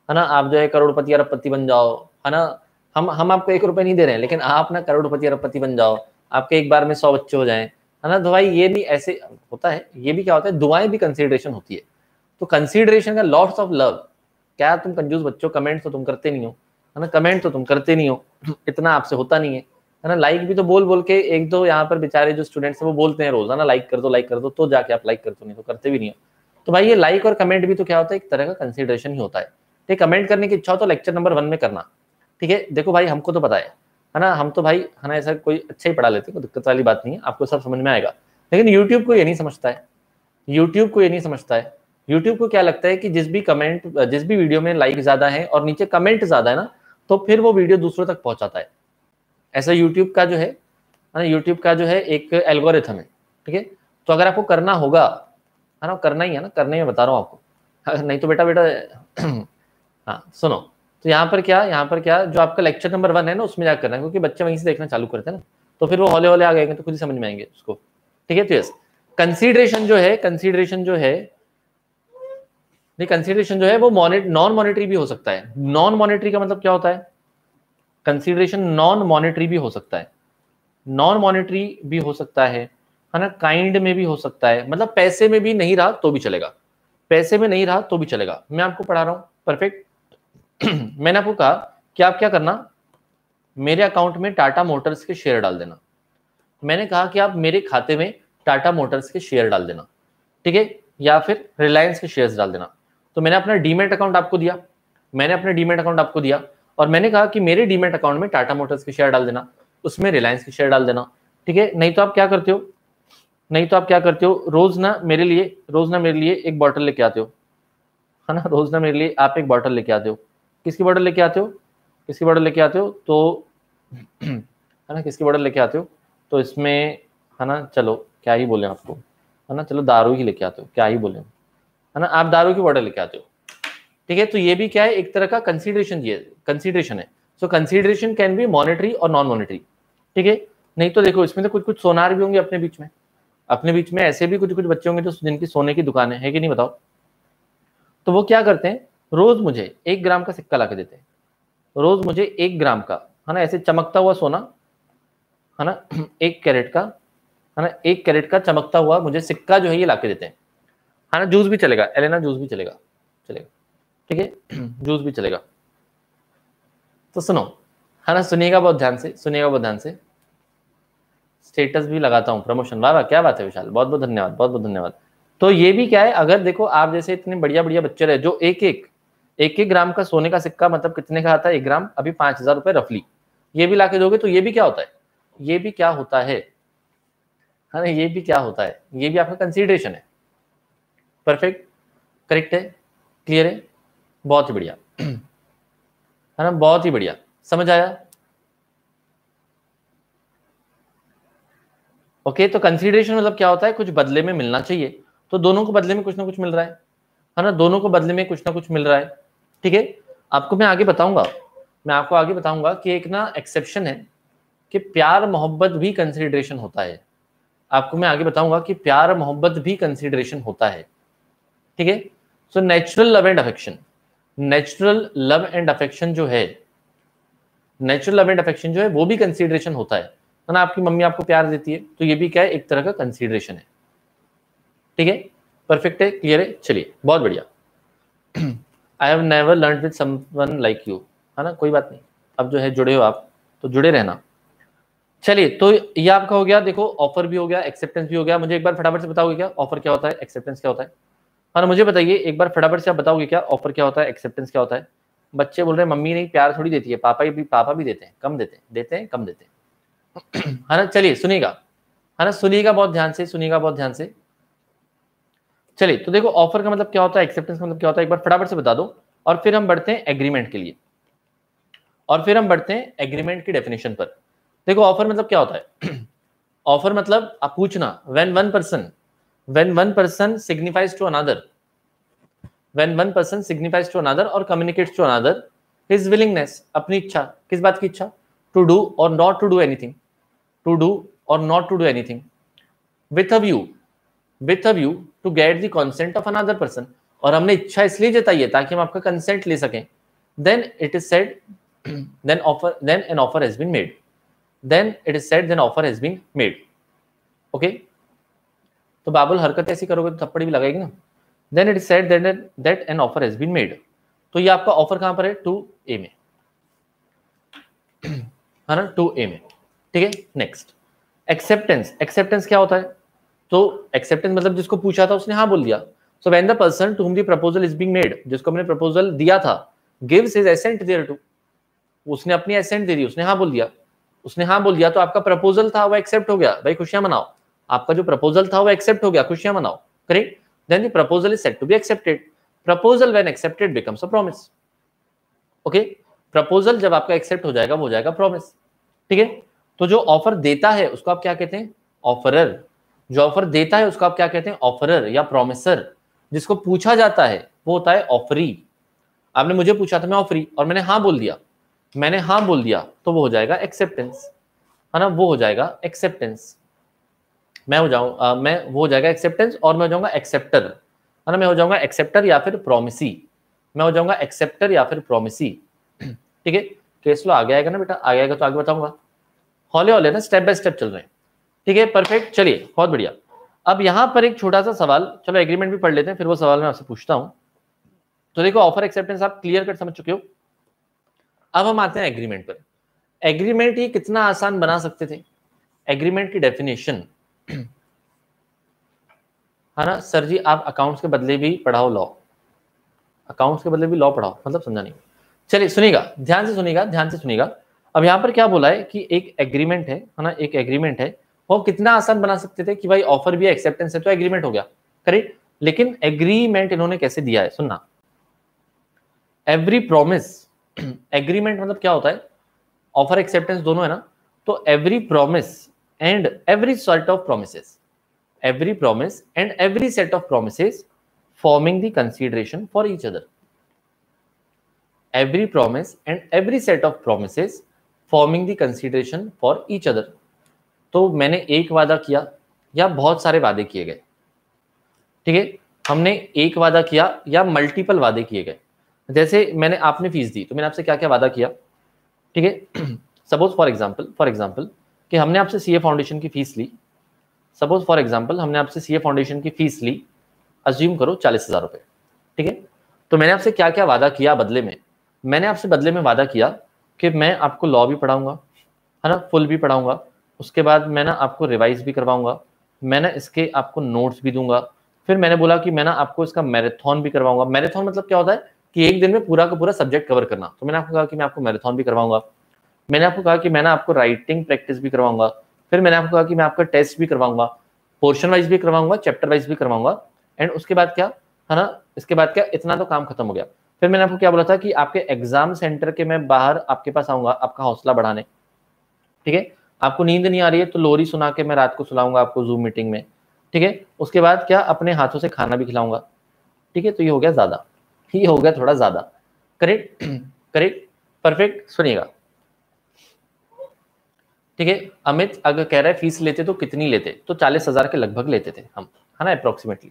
है ना, आप जो है करोड़पति अरबपति बन जाओ, है ना? हम हम आपको एक रुपए नहीं दे रहे हैं, लेकिन आप ना करोड़पति अरबपति बन जाओ, आपके एक बार में सौ बच्चे हो जाए, है ना? तो भाई, ये भी ऐसे होता है, ये भी क्या होता है, दुआएँ भी कंसिडरेशन होती है। तो कंसिडरेशन का लॉट्स ऑफ़ लव क्या तुम कंजूस बच्चों कमेंट तो तुम करते नहीं हो, है ना? कमेंट तो तुम करते नहीं हो, इतना आपसे होता नहीं है। है ना? लाइक भी तो बोल बोल के एक दो यहाँ पर बेचारे जो स्टूडेंट्स हैं, वो बोलते हैं रोज है ना लाइक कर दो लाइक कर दो तो जाके आप लाइक करते नहीं तो करते भी नहीं हो। तो भाई ये लाइक और कमेंट भी तो क्या होता है, एक तरह का कंसिडरेशन ही होता है। ठीक कमेंट करने की इच्छा हो तो लेक्चर नंबर वन में करना। ठीक है, देखो भाई हमको तो पता है है ना? हम तो भाई, है ना, ऐसा कोई अच्छा ही पढ़ा लेते कोई दिक्कत वाली बात नहीं है, आपको सब समझ में आएगा। लेकिन यूट्यूब को ये नहीं समझता है। यूट्यूब को ये नहीं समझता है। यूट्यूब को क्या लगता है कि जिस भी कमेंट जिस भी वीडियो में लाइक ज़्यादा है और नीचे कमेंट ज़्यादा है ना तो फिर वो वीडियो दूसरों तक पहुंचाता है। ऐसा यूट्यूब का जो है ना यूट्यूब का जो है एक एल्गोरिथम है, ठीक है? तो अगर आपको करना होगा, है ना, करना ही है ना, करना मैं बता रहा हूँ आपको। नहीं तो बेटा बेटा हाँ सुनो। तो यहाँ पर क्या, यहाँ पर क्या, जो आपका लेक्चर नंबर वन है ना, उसमें जाकर करना है क्योंकि बच्चे वहीं से देखना चालू करते हैं ना तो फिर वो हौले हौले आ गए तो खुद ही समझ में आएँगे उसको। ठीक है? तो यस कंसीडरेशन जो है कंसीडरेशन जो है, नहीं कंसिडरेशन जो है, वो मॉनिट नॉन मॉनिटरी भी हो सकता है। नॉन मॉनिटरी का मतलब क्या होता है? कंसिडरेशन नॉन मॉनिटरी भी हो सकता है। नॉन मॉनिटरी भी हो सकता है है ना? काइंड में भी हो सकता है। मतलब पैसे में भी नहीं रहा तो भी चलेगा। पैसे में नहीं रहा तो भी चलेगा। मैं आपको पढ़ा रहा हूँ। परफेक्ट मैंने आपको कहा कि आप क्या करना? मेरे अकाउंट में टाटा मोटर्स के शेयर डाल देना। मैंने कहा कि आप मेरे खाते में टाटा मोटर्स के शेयर डाल देना। ठीक है? या फिर रिलायंस के शेयर्स डाल देना। तो मैंने अपना डीमेट अकाउंट आपको दिया। मैंने अपना डीमेट अकाउंट आपको दिया। और मैंने कहा कि मेरे डीमेट अकाउंट में टाटा मोटर्स के शेयर डाल देना, उसमें रिलायंस के शेयर डाल देना, ठीक है? नहीं तो आप क्या करते हो? नहीं तो आप क्या करते हो? रोज ना मेरे लिए रोज ना मेरे लिए एक बॉटल लेके आते हो। है ना? रोज ना मेरे लिए आप एक बॉटल लेके आते हो। किसकी बॉटल लेके आते हो? किसकी बॉटल लेके आते हो? तो है ना? किसकी बॉटल लेके आते हो? तो इसमें, है ना? चलो, क्या ही बोले आपको। है ना? चलो, दारू ही लेके आते हो। क्या ही बोले। है ना? आप दारू की बॉटल लेके आते हो। ठीक है? तो ये भी क्या है? एक तरह का कंसिडरेशन ये कंसिडरेशन है। So consideration can be monetary और नॉन मॉनिटरी ठीक है? नहीं तो देखो, इसमें तो कुछ कुछ सोनार भी होंगे अपने बीच में। अपने बीच में ऐसे भी कुछ कुछ बच्चे होंगे जो जिनकी सोने की दुकान है कि नहीं बताओ? तो वो क्या करते हैं? रोज मुझे एक ग्राम का सिक्का ला के देते हैं। रोज मुझे एक ग्राम का, है ना? ऐसे चमकता हुआ सोना, है ना? एक कैरेट का, है ना? एक कैरेट का चमकता हुआ मुझे सिक्का जो है ये ला के देते हैं। है ना? जूस भी चलेगा। एलेना जूस भी चलेगा। चलेगा। ठीक है? जूस भी चलेगा। तो सुनो, है ना? सुनिएगा बहुत ध्यान से, सुनिएगा बहुत ध्यान से। स्टेटस भी लगाता हूँ प्रमोशन वाह वाह, क्या बात है विशाल। बहुत बहुत धन्यवाद, बहुत बहुत धन्यवाद। तो ये भी क्या है, अगर देखो आप जैसे इतने बढ़िया बढ़िया बच्चे रहे, जो एक एक एक एक ग्राम का सोने का सिक्का मतलब कितने का आता है? एक ग्राम, अभी पाँच हज़ार रुपए रफली। ये भी लाके दोगे तो ये भी क्या होता है? ये भी क्या होता है? हाँ ये भी क्या होता है? ये भी आपका कंसिडरेशन है। परफेक्ट करेक्ट है? क्लियर है? बहुत ही बढ़िया। है ना बहुत ही बढ़िया। समझ आया? ओके तो कंसिडरेशन मतलब क्या होता है? कुछ बदले में मिलना चाहिए। तो दोनों को बदले में कुछ ना कुछ मिल रहा है। है ना? दोनों को बदले में कुछ ना कुछ मिल रहा है। ठीक है? आपको मैं आगे बताऊँगा। मैं आपको आगे बताऊँगा कि एक ना एक्सेप्शन है कि प्यार, मोहब्बत भी कंसिडरेशन होता है। आपको मैं आगे बताऊँगा कि प्यार, मोहब्बत भी कंसिडरेशन होता है। ठीक है? So natural love and affection natural love and affection जो है, नेचुरल लव एंड अफेक्शन जो है, वो भी कंसिडरेशन होता है। ना आपकी मम्मी आपको प्यार देती है तो ये भी क्या है, एक तरह का कंसिडरेशन है। ठीक है? परफेक्ट है क्लियर है? चलिए, बहुत बढ़िया। I have never learn with someone like you है ना? कोई बात नहीं। अब जो है, जुड़े हो आप तो जुड़े रहना। चलिए तो ये आपका हो गया, देखो ऑफ़र भी हो गया एक्सेप्टेंस भी हो गया। मुझे एक बार फटाफट से बताओगे क्या? ऑफ़र क्या होता है? एक्सेप्टेंस क्या होता है? हाँ मुझे बताइए, एक बार फटाफट से आप बताओगे क्या? ऑफ़र क्या होता है? एक्सेप्टेंस क्या होता है? बच्चे बोल रहे हैं, मम्मी नहीं, प्यार थोड़ी देती है। पापा भी पापा भी देते हैं, कम देते हैं देते हैं, कम देते हैं। है ना, चलिए, सुनिएगा। है ना, सुनिएगा बहुत ध्यान से, सुनिएगा बहुत ध्यान से। चलिए तो देखो ऑफ़र का मतलब क्या होता है? एक्सेप्टेंस का मतलब क्या होता है? एक बार फटाफट से बता दो, और फिर हम बढ़ते हैं एग्रीमेंट के लिए। और फिर हम बढ़ते हैं एग्रीमेंट की डेफिनेशन पर। देखो ऑफ़र मतलब क्या होता है? ऑफ़र मतलब आप पूछना when one person when one person signifies to another when one person signifies to another और communicates to another his willingness अपनी इच्छा, किस बात की इच्छा? टू डू और not to do anything to do और not to do anything with a view with a view to get the consent of another person और हमने इच्छा इसलिए जताई है ताकि हम आपका कंसेंट ले सकें। Then it is said then offer then an offer has been made then it is said then offer has been made okay तो बाबुल हरकत ऐसी करोगे तो थप्पड़ी भी लगाएगी ना? Then it is said that that an offer has been made तो ये आपका ऑफ़र कहाँ पर है? टू ए में। है ना? टू ए में। ठीक है? नेक्स्ट एक्सेप्टेंस एक्सेप्टेंस क्या होता है? तो एक्सेप्टेंस मतलब जिसको पूछा था उसने हाँ बोल दिया। So when the person to whom the proposal is being made जिसको हमने प्रपोजल दिया था gives his assent thereto उसने अपनी एसेंट दे दी, उसने हाँ बोल दिया। उसने हाँ बोल दिया तो आपका प्रपोजल था, वो एक्सेप्ट हो गया। भाई खुशियाँ मनाओ। आपका जो प्रपोजल था वो एक्सेप्ट हो गया, खुशियाँ मनाओ correct then the proposal is said to be accepted proposal when accepted becomes a promise okay proposal जब आपका एक्सेप्ट हो जाएगा, वो हो जाएगा प्रॉमिस ठीक है? तो जो ऑफ़र देता है, उसको आप क्या कहते हैं? ऑफरर जो ऑफ़र देता है, उसको आप क्या कहते हैं? ऑफरर या प्रोमिसर जिसको पूछा जाता है, वो होता है ऑफरी आपने मुझे पूछा था, मैं ऑफरी और मैंने हाँ बोल दिया। मैंने हाँ बोल दिया तो वो हो जाएगा एक्सेप्टेंस है ना? वो हो जाएगा एक्सेप्टेंस मैं हो जाऊँ मैं वो हो जाएगा एक्सेप्टेंस और मैं हो जाऊँगा एक्सेप्टर है ना, मैं हो जाऊँगा एक्सेप्टर या फिर प्रोमिसी मैं हो जाऊँगा एक्सेप्टर या फिर प्रोमिसी ठीक है? केस लो आगे आएगा ना बेटा? आगे आएगा तो आगे बताऊँगा। हौले हौले ना स्टेप बाय स्टेप चल रहे हैं। ठीक है? परफेक्ट चलिए, बहुत बढ़िया। अब यहाँ पर एक छोटा सा सवाल, चलो एग्रीमेंट भी पढ़ लेते हैं, फिर वो सवाल मैं आपसे पूछता हूँ। तो देखो ऑफ़र एक्सेप्टेंस आप क्लियर कर समझ चुके हो? अब हम आते हैं एग्रीमेंट पर। एग्रीमेंट ये कितना आसान बना सकते थे? एग्रीमेंट की डेफिनेशन है ना? सर जी, आप अकाउंट्स के बदले भी पढ़ाओ लॉ अकाउंट्स के बदले भी लॉ पढ़ाओ मतलब समझा नहीं। चलिए, सुनिएगा, ध्यान से सुनिएगा, ध्यान से सुनिएगा। अब यहाँ पर क्या बोला है कि एक एग्रीमेंट है है ना? एक एग्रीमेंट है। वो कितना आसान बना सकते थे कि भाई ऑफ़र भी एक्सेप्टेंस है तो एग्रीमेंट हो गया। करेक्ट लेकिन एग्रीमेंट इन्होंने कैसे दिया है? सुनना। एवरी प्रोमिस एग्रीमेंट मतलब क्या होता है? ऑफ़र एक्सेप्टेंस दोनों है ना? तो every promise and every set of promise every promise and every set of promise forming the consideration for each other every promise and every set of promise forming the consideration for each other तो मैंने एक वादा किया, या बहुत सारे वादे किए गए। ठीक है? हमने एक वादा किया, या मल्टीपल वादे किए गए। जैसे मैंने आपने फ़ीस दी तो मैंने आपसे क्या क्या वादा किया? ठीक है? Suppose for example for example कि हमने आपसे सी ए फाउंडेशन की फ़ीस ली। सपोज़ फॉर एग्ज़ाम्पल हमने आपसे सी ए फाउंडेशन की फ़ीस ली। अज्यूम करो चालीस हज़ार रुपये ठीक है? तो मैंने आपसे क्या क्या वादा किया बदले में? मैंने आपसे बदले में वादा किया कि मैं आपको लॉ भी पढ़ाऊँगा, है ना? फुल भी पढ़ाऊँगा। उसके बाद मैं ना आपको रिवाइज भी करवाऊँगा। मैं ना इसके आपको नोट्स भी दूँगा। फिर मैंने बोला कि मैं ना आपको इसका मैराथन भी करवाऊँगा। मैराथन मतलब क्या होता है कि एक दिन में पूरा का पूरा सब्जेक्ट कवर करना। तो मैंने आपको कहा कि मैं आपको मैराथन भी करवाऊँगा। मैंने आपको कहा कि मैं ना आपको राइटिंग प्रैक्टिस भी करवाऊँगा। फिर मैंने आपको कहा कि मैं आपका टेस्ट भी करवाऊँगा। पोर्शन वाइज भी करवाऊँगा चैप्टर वाइज भी करवाऊँगा। एंड उसके बाद क्या? है ना? इसके बाद क्या? इतना तो काम खत्म हो गया। फिर मैंने आपको क्या बोला था कि आपके एग्ज़ाम सेंटर के मैं बाहर आपके पास आऊँगा, आपका हौसला बढ़ाने। ठीक है? आपको नींद नहीं आ रही है तो लोरी सुना के मैं रात को सुलाऊँगा आपको जूम मीटिंग में। ठीक है? उसके बाद क्या? अपने हाथों से खाना भी खिलाऊँगा। ठीक है? तो ये हो गया ज़्यादा। ये हो गया थोड़ा ज़्यादा। करेक्ट? करेक्ट? परफेक्ट सुनिएगा। ठीक है, अमित अगर कह रहा है फ़ीस लेते तो कितनी लेते? तो चालीस हज़ार के लगभग लेते थे हम, है ना अप्रोक्सीमेटली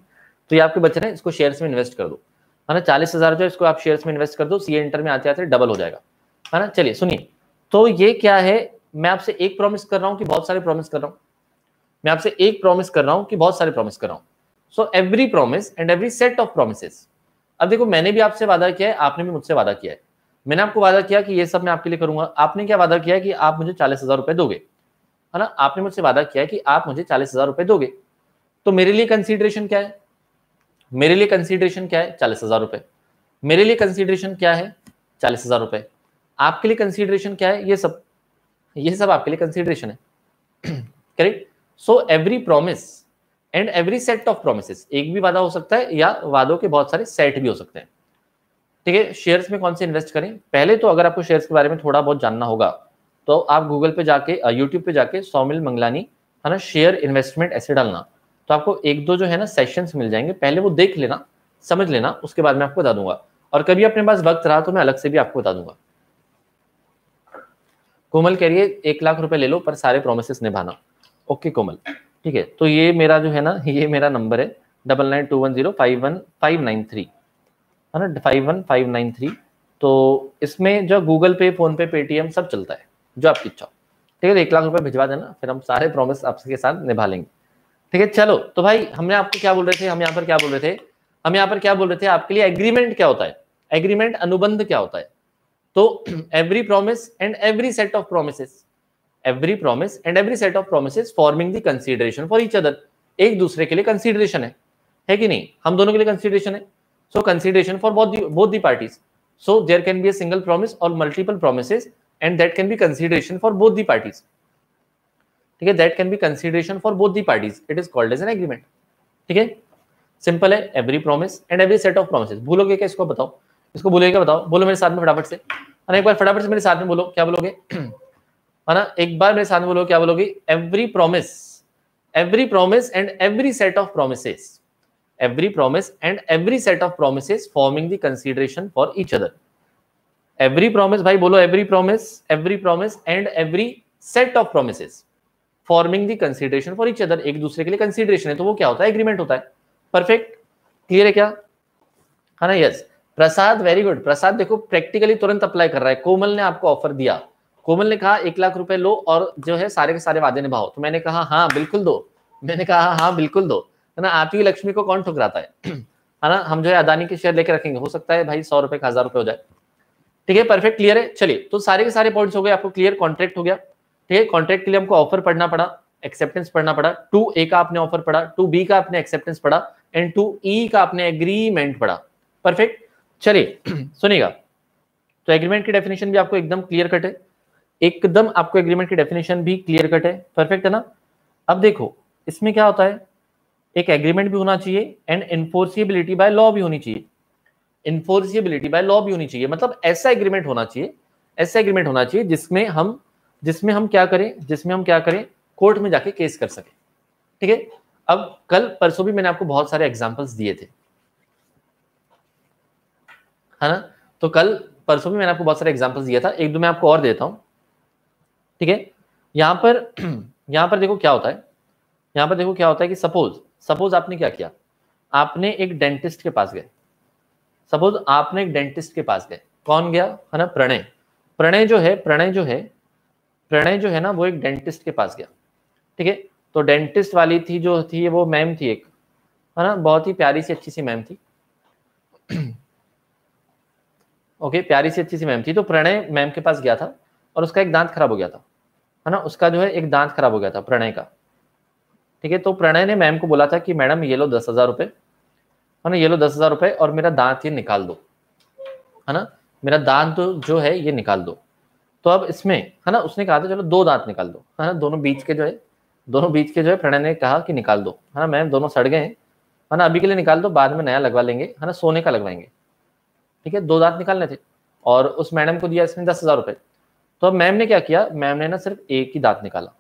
तो ये आपके बच्चे इसको शेयर्स में इन्वेस्ट कर दो। है ना, चालीस हज़ार जो इसको आप शेयर्स में इन्वेस्ट कर दो सी इंटर में आते आते डबल हो जाएगा। है ना, चलिए, सुनिए। तो ये क्या है, मैं आपसे एक प्रॉमिस कर रहा हूँ कि बहुत सारे प्रॉमिस कर रहा हूँ। मैं आपसे एक प्रॉमिस कर रहा हूँ कि बहुत सारे प्रॉमिस कर रहा हूँ। So every promise and every set of promise अब देखो, मैंने भी आपसे वादा किया है, आपने भी मुझसे वादा किया है। मैंने आपको वादा किया कि ये सब मैं आपके लिए करूँगा। आपने क्या वादा किया कि आप मुझे चालीस हज़ार रुपए दोगे? है ना? आपने मुझसे वादा किया कि आप मुझे चालीस हज़ार रुपए दोगे। तो मेरे लिए कंसिडरेशन क्या है? मेरे लिए कंसिडरेशन क्या है? चालीस हज़ार रुपए। मेरे लिए कंसिडरेशन क्या है? चालीस हज़ार रुपए। आपके लिए कंसिडरेशन क्या है? ये सब। ये सब आपके लिए कंसिडरेशन है। Correct so every promise and every set of promise एक भी वादा हो सकता है या वादों के बहुत सारे सेट भी हो सकते हैं। ठीक है शेयर्स में कौन से इन्वेस्ट करें? पहले तो अगर आपको शेयर्स के बारे में थोड़ा बहुत जानना होगा तो आप गूगल पे जाके यूट्यूब पे जाके सौमिल मंगलानी है ना शेयर इन्वेस्टमेंट ऐसे डालना। तो आपको एक दो जो है ना सेशंस मिल जाएँगे। पहले वो देख लेना, समझ लेना, उसके बाद मैं आपको बता दूँगा। और कभी अपने पास वक्त रहा तो मैं अलग से भी आपको बता दूँगा। कोमल कह रही है, एक लाख रुपए ले लो, पर सारे प्रोमिस निभाना। ओके, कोमल। ठीक है तो ये मेरा जो है ना, ये मेरा नंबर है double nine two one zero five one five nine three है ना five one five nine three तो इसमें जो गूगल पे फ़ोन पे पेटीएम सब चलता है, जो आपकी इच्छा ठीक है तो एक लाख रुपए भिजवा देना, फिर हम सारे प्रॉमिस आपके साथ निभा लेंगे। ठीक है, चलो तो भाई, हमने आपको क्या बोल रहे थे? हम यहाँ पर क्या बोल रहे थे? हम यहाँ पर क्या बोल रहे थे? आपके लिए एग्रीमेंट क्या होता है? एग्रीमेंट अनुबंध क्या होता है? तो every promise and every set of promise every promise and every set of promise forming the consideration for each other एक दूसरे के लिए कंसिडरेशन है। है कि नहीं? हम दोनों के लिए कंसिडरेशन है। So consideration for both both the parties so there can be a single promise और multiple promises and that can be consideration for both the parties ठीक है? That can be consideration for both the parties it is called as an agreement ठीक है? Simple है. Every promise and every set of promise भूलोगे क्या इसको? बताओ। इसको भूलोगे बताओ? बोलो मेरे साथ में फटाफट से। अरे, एक बार फटाफट से मेरे साथ में बोलो। क्या बोलोगे? है ना? एक बार मेरे साथ में बोलो। क्या बोलोगे? Every promise every promise and every set of promises every promise and every set of promises forming the consideration for each other every promise भाई बोलो every promise every promise and every set of promises forming the consideration for each other एक दूसरे के लिए consideration है तो वो क्या होता है agreement होता है perfect clear है क्या है ना yes Prasad very good Prasad देखो प्रैक्टिकली तुरंत अप्लाई कर रहा है कोमल ने आपको ऑफ़र दिया कोमल ने कहा एक लाख रुपए लो और जो है सारे के सारे वादे निभाओ तो मैंने कहा हाँ बिल्कुल दो मैंने कहा हाँ बिल्कुल दो है ना आती हुई लक्ष्मी को कौन ठुकराता है? है ना, हम जो है अदानी के शेयर लेके रखेंगे। हो सकता है भाई सौ रुपए का, हज़ार रुपए हो जाए। ठीक है परफेक्ट क्लियर है? चलिए तो सारे के सारे पॉइंट्स हो गए, आपको क्लियर कॉन्ट्रैक्ट हो गया। ठीक है कॉन्ट्रैक्ट के लिए हमको ऑफ़र पढ़ना पड़ा एक्सेप्टेंस पढ़ना पड़ा। टू ए का आपने ऑफ़र पढ़ा, टू बी का आपने एक्सेप्टेंस पढ़ा एंड टू ई का आपने एग्रीमेंट पढ़ा। परफेक्ट चलिए, सुनिएगा। तो एग्रीमेंट की डेफिनेशन भी आपको एकदम क्लियर कट है। एकदम आपको एग्रीमेंट की डेफिनेशन भी क्लियर कट है। परफेक्ट है ना? अब देखो, इसमें क्या होता है? एक एग्रीमेंट भी होना चाहिए एंड इन्फोर्सिबिलिटी बाय लॉ भी होनी चाहिए। इन्फोर्सिबिलिटी बाय लॉ भी होनी चाहिए। मतलब ऐसा एग्रीमेंट होना चाहिए, ऐसा एग्रीमेंट होना चाहिए जिसमें हम जिसमें हम क्या करें, जिसमें हम क्या करें कोर्ट में जाके केस कर सके। ठीक है? अब कल परसों भी मैंने आपको बहुत सारे एग्जाम्पल्स दिए थे। है ना? तो कल परसों भी मैंने आपको बहुत सारे एग्जाम्पल्स दिया था। एक दो मैं आपको और देता हूँ। ठीक है? यहाँ पर यहाँ पर देखो क्या होता है। यहाँ पर देखो क्या होता है कि सपोज़ सपोज़ आपने क्या किया? आपने एक डेंटिस्ट के पास गए। सपोज़ आपने एक डेंटिस्ट के पास गए। कौन गया? है ना? प्रणय। प्रणय जो है, प्रणय जो है, प्रणय जो है ना, वो एक डेंटिस्ट के पास गया। ठीक है? तो डेंटिस्ट वाली थी जो थी, वो मैम थी एक। है ना? बहुत ही प्यारी सी, अच्छी सी मैम थी। ओके प्यारी सी, अच्छी सी मैम थी। तो प्रणय मैम के पास गया था और उसका एक दांत खराब हो गया था। है ना? उसका जो है, एक दांत खराब हो गया था प्रणय का। ठीक है तो प्रणय ने मैम को बोला था कि मैडम, ये लो दस हज़ार रुपए। है ना ये लो दस हज़ार रुपए और मेरा दांत ये निकाल दो। है ना? मेरा दांत जो है, ये निकाल दो। तो अब इसमें, है ना, उसने कहा था, चलो दो दांत निकाल दो। है ना? दोनों बीच के जो है, दोनों बीच के जो है, प्रणय ने कहा कि निकाल दो। है ना, मैम, दोनों सड़ गए हैं। है ना, अभी के लिए निकाल दो, बाद में नया लगवा लेंगे। है ना, सोने का लगवाएँगे। ठीक है, दो दांत निकालने थे और उस मैडम को दिया इसने दस हज़ार रुपए। तो अब मैम ने क्या किया? मैम ने ना सिर्फ़ एक ही दांत निकाला।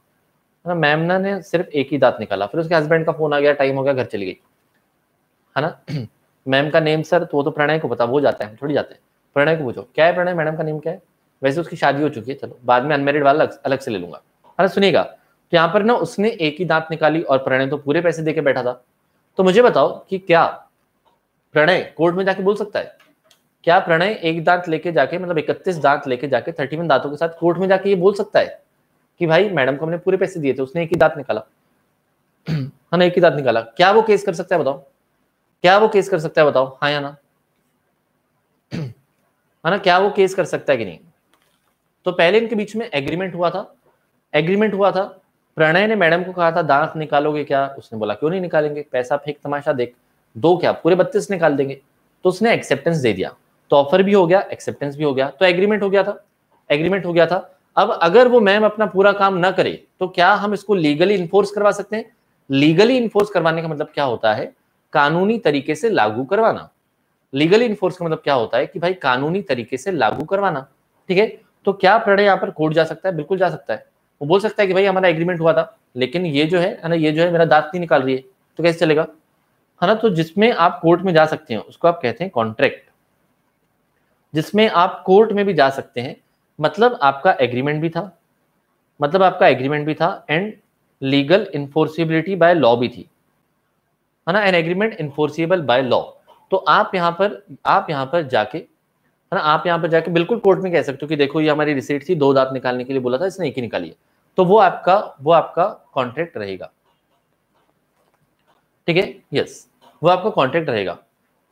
है ना मैम ने सिर्फ़ एक ही दांत निकाला, फिर उसके हस्बैंड का फ़ोन आ गया टाइम हो गया, घर चली गई। है ना? मैम का नेम सर तो वो तो प्रणय को पता, वो जाता है, थोड़ी जाते हैं। प्रणय को पूछो, क्या है प्रणय? मैडम का नेम क्या है? वैसे उसकी शादी हो चुकी है, चलो, बाद में अनमेरिड वाला अलग से ले लूँगा। है ना, सुनिएगा तो यहाँ पर ना उसने एक ही दांत निकाली और प्रणय तो पूरे पैसे देके बैठा था। तो मुझे बताओ कि क्या प्रणय कोर्ट में जाके बोल सकता है? क्या प्रणय एक दांत लेके जाके मतलब इकतीस दांत लेके जाके थर्टी दांतों के साथ कोर्ट में जाके ये बोल सकता है? कि भाई मैडम को हमने पूरे पैसे दिए थे, उसने एक ही दांत निकाला। हाँ एक ही दांत निकाला। क्या वो केस कर सकता है बताओ? क्या वो केस कर सकता है बताओ? हाँ या ना? है ना? क्या वो केस कर सकता है कि नहीं? तो पहले इनके बीच में एग्रीमेंट हुआ था। एग्रीमेंट हुआ था। प्रणय ने मैडम को कहा था, दांत निकालोगे क्या? उसने बोला, क्यों नहीं निकालेंगे? पैसा फेंक, तमाशा देख। दो क्या? पूरे बत्तीस निकाल देंगे। तो उसने एक्सेप्टेंस दे दिया। तो ऑफ़र भी हो गया एक्सेप्टेंस भी हो गया। तो एग्रीमेंट हो गया था। एग्रीमेंट हो गया था। अब अगर वो मैम अपना पूरा काम ना करे तो क्या हम इसको लीगली इन्फोर्स करवा सकते हैं? लीगली इन्फोर्स करवाने का मतलब क्या होता है? कानूनी तरीके से लागू करवाना। लीगली इन्फोर्स का मतलब क्या होता है कि भाई कानूनी तरीके से लागू करवाना। ठीक है? तो क्या प्रणय यहाँ पर कोर्ट जा सकता है? बिल्कुल जा सकता है। वो बोल सकता है कि भाई हमारा एग्रीमेंट हुआ था, लेकिन ये जो है ना, ये जो है मेरा दांत नहीं निकाल रही है तो कैसे चलेगा? है ना तो जिसमें आप कोर्ट में जा सकते हैं, उसको आप कहते हैं कॉन्ट्रैक्ट जिसमें आप कोर्ट में भी जा सकते हैं मतलब आपका एग्रीमेंट भी था मतलब आपका एग्रीमेंट भी था and legal enforceability by law भी थी, है ना? An agreement enforceable by law तो आप यहाँ पर, आप यहाँ पर जाके, है ना? आप यहाँ पर जाके बिल्कुल कोर्ट में कह सकते हो कि देखो, ये हमारी रिसीट थी, दो दांत निकालने के लिए बोला था, इसने एक ही निकाली है। तो वो आपका वो आपका कॉन्ट्रैक्ट रहेगा। ठीक है? यस वो आपका कॉन्ट्रैक्ट रहेगा।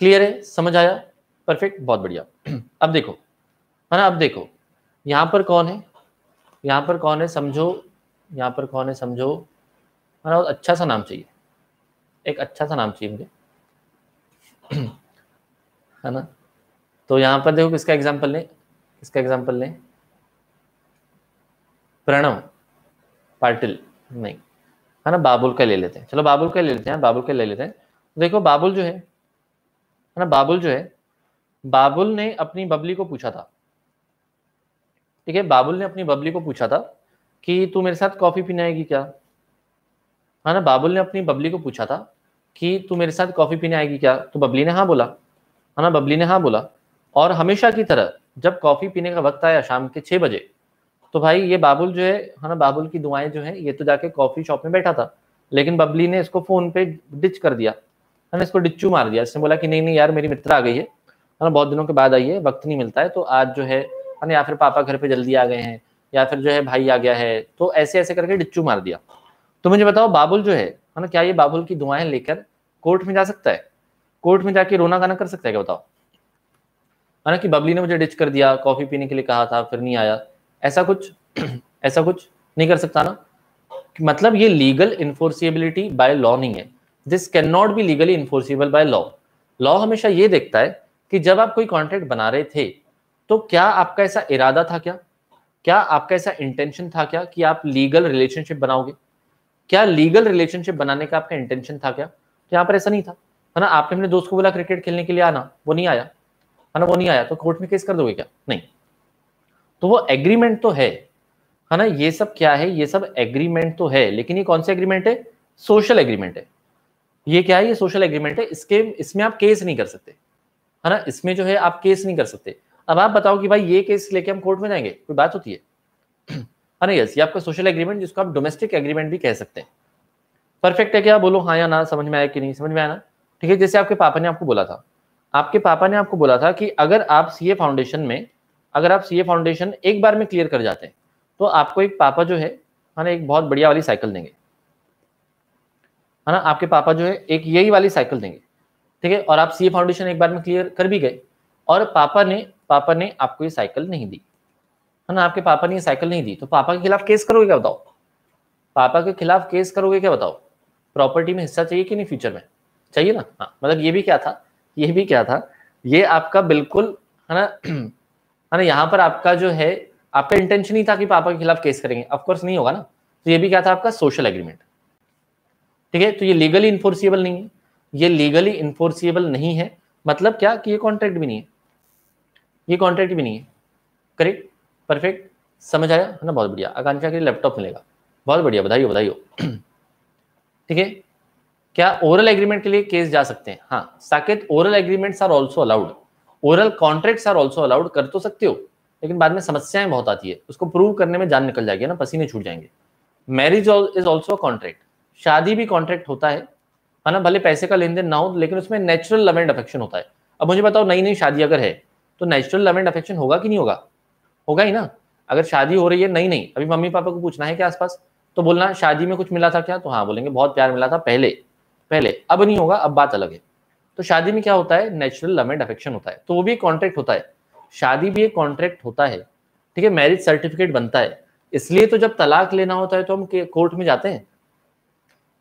क्लियर है? समझ आया? परफेक्ट बहुत बढ़िया। अब देखो, है ना? अब देखो। यहाँ पर कौन है? यहाँ पर कौन है? समझो। यहाँ पर कौन है? समझो। है ना अच्छा सा नाम चाहिए। एक अच्छा सा नाम चाहिए मुझे। है ना? तो यहाँ पर देखो किसका एग्ज़ाम्पल लें? किसका एग्ज़ाम्पल लें? प्रणव पाटिल। नहीं। है ना? बाबुल का ले लेते हैं। चलो बाबुल का ले लेते हैं। बाबुल का ले लेते हैं। देखो बाबुल जो है है ना? बाबुल जो है, बाबुल ने अपनी बबली को पूछा था। ठीक है, बाबुल ने अपनी बबली को पूछा था कि तू मेरे साथ कॉफ़ी पीने आएगी क्या? है ना, बाबुल ने अपनी बबली को पूछा था कि तू मेरे साथ कॉफ़ी पीने आएगी क्या? तो बबली ने हाँ बोला। है ना, बबली ने हाँ बोला। और हमेशा की तरह जब कॉफ़ी पीने का वक्त आया शाम के छह बजे तो भाई ये बाबुल जो है है ना, बाबुल की दुआएँ जो है, ये तो जाके कॉफ़ी शॉप में बैठा था, लेकिन बबली ने इसको फ़ोन पे डिच कर दिया। है ना, इसको डिच्चू मार दिया। इसने बोला कि नहीं नहीं यार, मेरी मित्र आ गई है। ना, बहुत दिनों के बाद आई है, वक्त नहीं मिलता है तो आज जो है ना या फिर पापा घर पे जल्दी आ गए हैं, या फिर जो है भाई आ गया है तो ऐसे ऐसे करके डिच्चू मार दिया। तो मुझे बताओ, बाबुल जो है है ना क्या ये बाबुल की दुआएँ लेकर कोर्ट में जा सकता है? कोर्ट में जाके रोना गाना कर सकता है क्या, बताओ? है ना कि बबली ने मुझे डिच कर दिया, कॉफ़ी पीने के लिए कहा था, फिर नहीं आया। ऐसा कुछ ऐसा कुछ नहीं कर सकता ना? मतलब ये लीगल इन्फोर्सिबिलिटी बाय लॉ नहीं है। This can not be legally enforceable by law law हमेशा ये देखता है कि जब आप कोई कॉन्ट्रैक्ट बना रहे थे तो क्या आपका ऐसा इरादा था क्या? क्या आपका ऐसा इंटेंशन था क्या कि आप लीगल रिलेशनशिप बनाओगे? क्या लीगल रिलेशनशिप बनाने का आपका इंटेंशन था क्या? तो यहाँ पर ऐसा नहीं था। है ना? आपने अपने दोस्त को बोला क्रिकेट खेलने के लिए आना, वो नहीं आया। है ना? वो नहीं आया तो कोर्ट में केस कर दोगे क्या? नहीं। तो वो एग्रीमेंट तो है। है ना? ये सब क्या है? ये सब एग्रीमेंट तो है, लेकिन ये कौन सा एग्रीमेंट है? सोशल एग्रीमेंट है। ये क्या है? ये सोशल एग्रीमेंट है। इसके, इसमें आप केस नहीं कर सकते। है ना? इसमें जो है आप केस नहीं कर सकते। अब आप बताओ कि भाई ये केस लेके हम कोर्ट में जाएँगे? कोई बात होती है? है यस ये आपका सोशल एग्रीमेंट जिसको आप डोमेस्टिक एग्रीमेंट भी कह सकते हैं। परफेक्ट है क्या बोलो हाँ या ना, समझ में आया कि नहीं, समझ में आया ना? ठीक है, जैसे आपके पापा ने आपको बोला था। आपके पापा ने आपको बोला था कि अगर आप सीए फाउंडेशन में, अगर आप सीए फाउंडेशन एक बार में क्लियर कर जाते हैं तो आपको एक पापा जो है ना, एक बहुत बढ़िया वाली साइकिल देंगे। है ना, आपके पापा जो है, एक यही वाली साइकिल देंगे। ठीक है, और आप सीए फाउंडेशन एक बार में क्लियर कर भी गए, और पापा ने पापा ने आपको ये साइकिल नहीं दी। है ना? आपके पापा ने ये साइकिल नहीं दी तो पापा के खिलाफ केस करोगे क्या बताओ? पापा के खिलाफ केस करोगे क्या बताओ? प्रॉपर्टी में हिस्सा चाहिए कि नहीं फ्यूचर में? चाहिए ना? हाँ मतलब ये भी क्या था? ये भी क्या था? ये आपका बिल्कुल, है ना? है ना, यहाँ पर आपका जो है, आपका इंटेंशन ही था कि पापा के खिलाफ केस करेंगे। ऑफकोर्स नहीं होगा ना? तो ये भी क्या था आपका? सोशल एग्रीमेंट ठीक है? तो ये लीगली इन्फोर्सिएबल नहीं है। ये लीगली इन्फोर्सिएबल नहीं है। मतलब क्या? कि ये कॉन्ट्रैक्ट भी नहीं है। ये कॉन्ट्रैक्ट भी नहीं है। करेक्ट परफेक्ट समझ आया? है ना, बहुत बढ़िया। आकांक्षा के लिए लैपटॉप मिलेगा। बहुत बढ़िया, बधाई हो बधाई हो। ठीक है? क्या ओरल एग्रीमेंट के लिए केस जा सकते हैं? हाँ Saket oral agreements are also allowed oral contracts are also allowed कर तो सकते हो, लेकिन बाद में समस्याएँ बहुत आती है। उसको प्रूव करने में जान निकल जाएगी ना, पसीने छूट जाएँगे। मैरिज इज़ ऑल्सो कॉन्ट्रैक्ट शादी भी कॉन्ट्रैक्ट होता है। है ना? भले पैसे का लेन देन ना हो, लेकिन उसमें नेचुरल लव एंड अफेक्शन होता है। अब मुझे बताओ नई नई शादी अगर है तो नेचुरल लव एंड अफेक्शन होगा कि नहीं होगा? होगा ही ना। अगर शादी हो रही है, नहीं नहीं। अभी मम्मी पापा को पूछना है क्या आसपास? तो बोलना, शादी में कुछ मिला था क्या? तो हाँ बोलेंगे, बहुत प्यार मिला था पहले पहले। अब नहीं होगा, अब बात अलग है। तो शादी में क्या होता है? नेचुरल लव एंड अफेक्शन होता है। तो वो भी एक कॉन्ट्रैक्ट होता है। शादी भी एक कॉन्ट्रैक्ट होता है। ठीक है मैरिज सर्टिफिकेट बनता है। इसलिए तो जब तलाक लेना होता है तो हम कोर्ट में जाते हैं।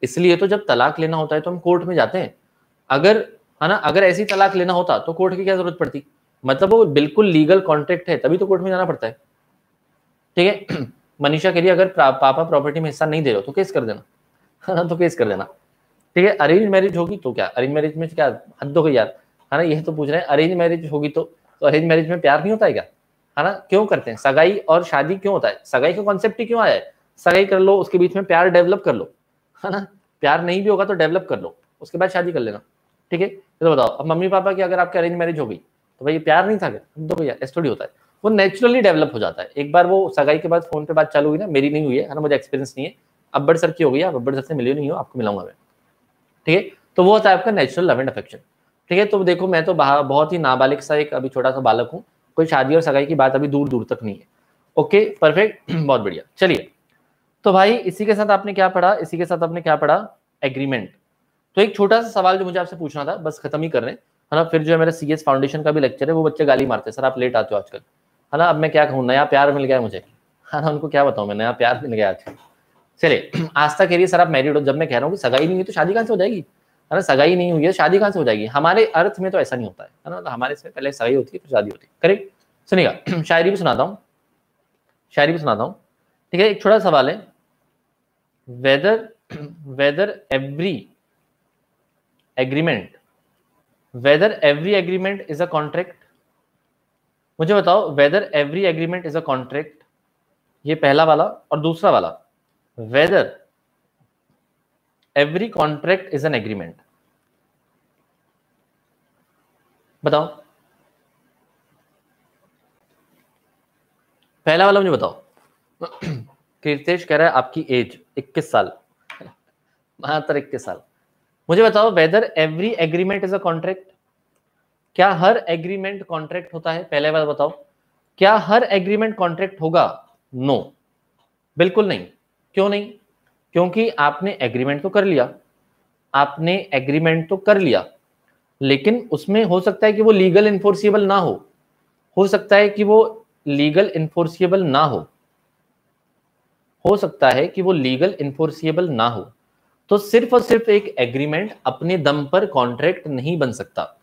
इसलिए तो जब तलाक लेना होता है तो हम कोर्ट में जाते हैं। अगर, है ना, अगर ऐसी तलाक लेना होता तो कोर्ट की क्या ज़रूरत पड़ती? मतलब वो बिल्कुल लीगल कॉन्ट्रैक्ट है तभी तो कोर्ट में जाना पड़ता है। ठीक है? मनीषा के लिए अगर पापा प्रॉपर्टी में हिस्सा नहीं दे रहे हो तो केस कर देना। है ना तो केस कर देना। ठीक है? अरेंज मैरिज होगी तो क्या? अरेंज मैरिज में क्या हद हो गई यार? है ना? यह तो पूछ रहे हैं अरेंज मैरिज होगी तो, तो अरेंज मैरिज में प्यार नहीं होता है क्या? है ना? क्यों करते हैं? सगाई और शादी क्यों होता है? सगाई का कॉन्सेप्ट ही क्यों आया है? सगाई कर लो उसके बीच में प्यार डेवलप कर लो। है ना? प्यार नहीं भी होगा तो डेवलप कर लो उसके बाद शादी कर लेना। ठीक है? तो बताओ अब मम्मी पापा की अगर आपकी अरेंज मैरिज हो गई तो भाई प्यार नहीं था क्या? तो भैया थोड़ी होता है। वो नेचुरली डेवलप हो जाता है। एक बार वो सगाई के बाद फ़ोन पे बात चालू हुई ना, मेरी नहीं हुई है ना, मुझे एक्सपीरियंस नहीं है। अब्बड़ सर की हो गई आप अब्बड़ सर से मिले नहीं हो, आपको मिलाऊँगा मैं। ठीक है? तो वो होता है आपका नेचुरल लव एंड अफेक्शन ठीक है? तो देखो, मैं तो बहुत ही नाबालिग सा एक अभी छोटा सा बालक हूँ। कोई शादी और सगाई की बात अभी दूर दूर तक नहीं है। ओके? परफेक्ट बहुत बढ़िया। चलिए। तो भाई, इसी के साथ आपने क्या पढ़ा? इसी के साथ आपने क्या पढ़ा? एग्रीमेंट तो एक छोटा सा सवाल जो मुझे आपसे पूछना था, बस खत्म ही कर रहे हैं। है ना? फिर जो है मेरा सीएस फाउंडेशन का भी लेक्चर है, वो बच्चे गाली मारते हैं। सर, आप लेट आते हो आजकल। है ना? अब मैं क्या कहूँ? नया प्यार मिल गया मुझे। है ना? उनको क्या बताऊँ मैं? नया प्यार मिल गया आजकल चलिए आस्था कह रही है सर, आप मैरिड हो, जब मैं कह रहा हूँ कि सगाई नहीं हुई तो शादी कहाँ से हो जाएगी? है ना? सगाई नहीं हुई है, शादी कहाँ से हो जाएगी? हमारे अर्थ में तो ऐसा नहीं होता है। है ना? तो हमारे से पहले सगाई होती है, फिर शादी होती है। करेक्ट? सुनिएगा, शायरी भी सुनाता हूँ। शायरी भी सुनाता हूँ। ठीक है, एक छोटा सवाल है। Whether whether every agreement whether every agreement is a contract मुझे बताओ whether every agreement is a contract ये पहला वाला और दूसरा वाला whether every contract is an agreement बताओ। पहला वाला मुझे बताओ। कीर्तेश कह रहा है आपकी एज 21 साल। बहत्तर, इक्कीस साल। मुझे बताओ whether every agreement is a contract क्या हर एग्रीमेंट कॉन्ट्रैक्ट होता है? पहले बात बताओ। क्या हर एग्रीमेंट कॉन्ट्रैक्ट होगा? No no. बिल्कुल नहीं। क्यों नहीं? क्योंकि आपने एग्रीमेंट तो कर लिया। आपने एग्रीमेंट तो कर लिया। लेकिन उसमें हो सकता है कि वो लीगल इन्फोर्सिबल ना हो। हो सकता है कि वो लीगल इन्फोर्सिबल ना हो। हो सकता है कि वो लीगल इन्फोर्सिबल ना हो। तो सिर्फ़ और सिर्फ़ एक एग्रीमेंट अपने दम पर कॉन्ट्रैक्ट नहीं बन सकता।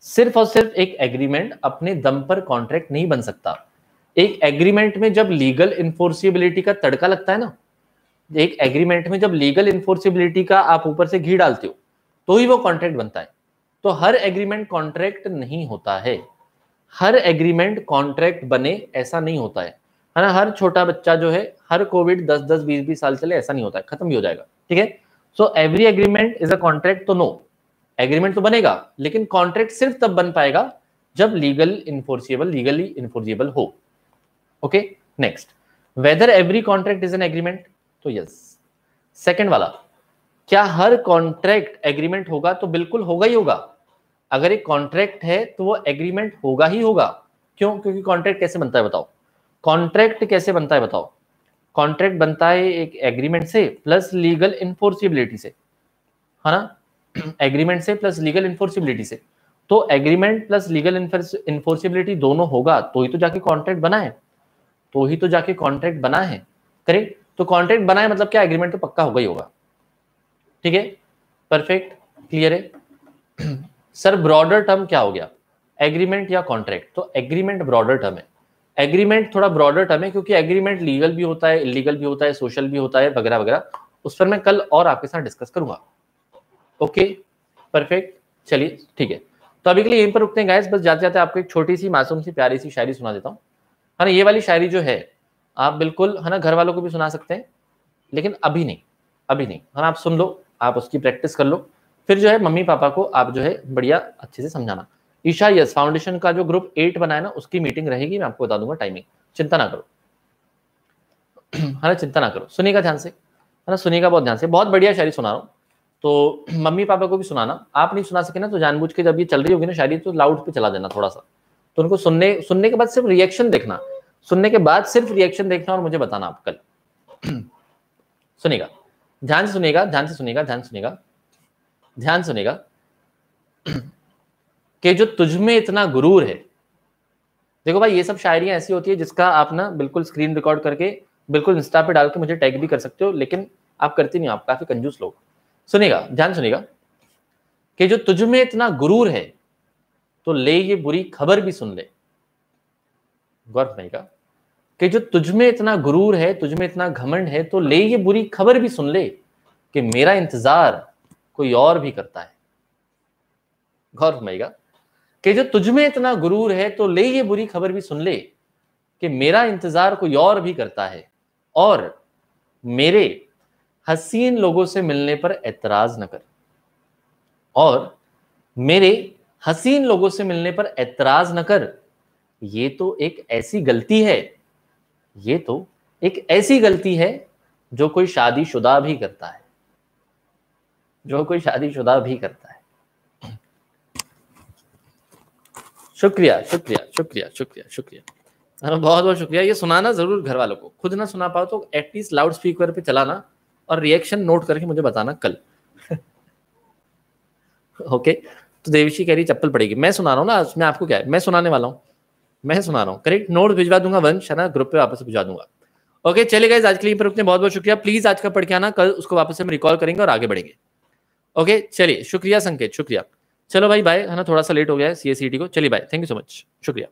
सिर्फ़ और सिर्फ़ एक एग्रीमेंट अपने दम पर कॉन्ट्रैक्ट नहीं बन सकता। एक एग्रीमेंट में जब लीगल इन्फोर्सिबिलिटी का तड़का लगता है ना, एक एग्रीमेंट में जब लीगल इन्फोर्सिबिलिटी का आप ऊपर से घी डालते हो तो ही वो कॉन्ट्रैक्ट बनता है। तो हर एग्रीमेंट कॉन्ट्रैक्ट नहीं होता है। हर एग्रीमेंट कॉन्ट्रैक्ट बने ऐसा नहीं होता है। ना? हर छोटा बच्चा जो है, हर कोविड दस दस बीस बीस साल चले ऐसा नहीं होता है। खत्म भी हो जाएगा। ठीक है? So every agreement is a contract तो नो एग्रीमेंट तो बनेगा, लेकिन कॉन्ट्रैक्ट सिर्फ़ तब बन पाएगा जब लीगल इन्फोर्सिबल लीगली इन्फोर्सिबल हो। Okay next whether every contract is an agreement तो यस सेकेंड वाला. क्या हर कॉन्ट्रैक्ट एग्रीमेंट होगा? तो बिल्कुल होगा ही होगा। अगर एक कॉन्ट्रैक्ट है तो वो एग्रीमेंट होगा ही होगा। क्यों? क्योंकि कॉन्ट्रैक्ट कैसे बनता है बताओ। कॉन्ट्रैक्ट कैसे बनता है बताओ। कॉन्ट्रैक्ट बनता है एक एग्रीमेंट से प्लस लीगल इन्फोर्सिबिलिटी से, है ना? एग्रीमेंट से प्लस लीगल इन्फोर्सिबिलिटी से। तो एग्रीमेंट प्लस लीगल इन्फोर्सिबिलिटी दोनों होगा तो ही तो जाके कॉन्ट्रैक्ट बना है। तो ही तो जाके कॉन्ट्रैक्ट बना है। करेक्ट? तो कॉन्ट्रैक्ट बना है मतलब क्या? एग्रीमेंट तो पक्का होगा ही होगा। ठीक है? परफेक्ट? क्लियर है? सर, ब्रॉडर टर्म क्या हो गया? एग्रीमेंट या कॉन्ट्रैक्ट? तो एग्रीमेंट ब्रॉडर टर्म है। एग्रीमेंट थोड़ा ब्रॉडर टर्म है, क्योंकि एग्रीमेंट लीगल भी होता है इलीगल भी होता है सोशल भी होता है, वगैरह वगैरह। उस पर मैं कल और आपके साथ डिस्कस करूँगा। ओके परफेक्ट चलिए, ठीक है। तो अभी के लिए यहीं पर रुकते हैं गाइस बस जाते जाते आपको एक छोटी सी, मासूम सी, प्यारी सी शायरी सुना देता हूँ। है ना, ये वाली शायरी जो है, आप बिल्कुल, है ना, घर वालों को भी सुना सकते हैं, लेकिन अभी नहीं अभी नहीं। है ना, आप सुन लो, आप उसकी प्रैक्टिस कर लो। फिर जो है, मम्मी पापा को आप जो है, बढ़िया, अच्छे से समझाना। ईशा, यस फाउंडेशन का जो ग्रुप एट बनाया ना, उसकी मीटिंग रहेगी, मैं आपको बता दूँगा टाइमिंग चिंता ना करो। है ना, चिंता ना करो। सुनिएगा ध्यान से। है ना, सुनिएगा बहुत ध्यान से। बहुत बढ़िया शायरी सुना रहा हूँ। तो मम्मी पापा को भी सुनाना। आप नहीं सुना सके ना तो जानबूझ के जब ये चल रही होगी ना शायरी तो लाउड पे चला देना थोड़ा सा। तो उनको सुनने सुनने के बाद सिर्फ़ रिएक्शन देखना। सुनने के बाद सिर्फ़ रिएक्शन देखना और मुझे बताना आप कल। सुनेगा ध्यान से सुनेगा ध्यान से सुनेगा ध्यान सुनेगा ध्यान सुनेगा कि जो तुझ में इतना गुरूर है। देखो भाई, ये सब शायरियाँ ऐसी होती है जिसका आप ना बिल्कुल स्क्रीन रिकॉर्ड करके, बिल्कुल इंस्टा पे डाल के मुझे टैग भी कर सकते हो, लेकिन आप करते नहीं आप काफ़ी कंजूस लोग। सुनेगा ध्यान सुनेगा कि जो तुझ में इतना गुरूर है तो ले ये बुरी खबर भी सुन ले। गौर सुनेगा कि जो तुझ में इतना गुरूर है, तुझ में इतना घमंड है तो ले ये बुरी खबर भी सुन ले कि मेरा इंतज़ार कोई और भी करता है। गौर सुनेगा कि जो तुझ में इतना गुरूर है तो ले ये बुरी खबर भी सुन ले कि मेरा इंतज़ार कोई और भी करता है। और मेरे हसीन लोगों से मिलने पर एतराज़ न कर। और मेरे हसीन लोगों से मिलने पर एतराज़ न कर। ये तो एक ऐसी गलती है, ये तो एक ऐसी गलती है जो कोई शादीशुदा भी करता है। जो कोई शादीशुदा भी करता है। शुक्रिया शुक्रिया शुक्रिया शुक्रिया शुक्रिया। बहुत बहुत शुक्रिया। ये सुनाना ज़रूर घर वालों को। खुद ना सुना पाओ तो एटलीस्ट लाउड स्पीकर पे चलाना और रिएक्शन नोट करके मुझे बताना कल। ओके तो देवशी कह रही, चप्पल पड़ेगी। मैं सुना रहा हूँ ना मैं आपको क्या है? मैं सुनाने वाला हूँ। मैं सुना रहा हूँ। करेक्ट नोट भिजवा दूँगा वंश है ना ग्रुप पे वापस भिजवा दूँगा। ओके चले गए आज के लिए पर बहुत बहुत शुक्रिया। प्लीज़ आज का पढ़ के आना। कल उसको वापस हम रिकॉल करेंगे और आगे बढ़ेंगे। ओके चलिए, शुक्रिया संकेत, शुक्रिया। चलो भाई बाय है ना? थोड़ा सा लेट हो गया है सी को। चलिए bye thank you so much शुक्रिया।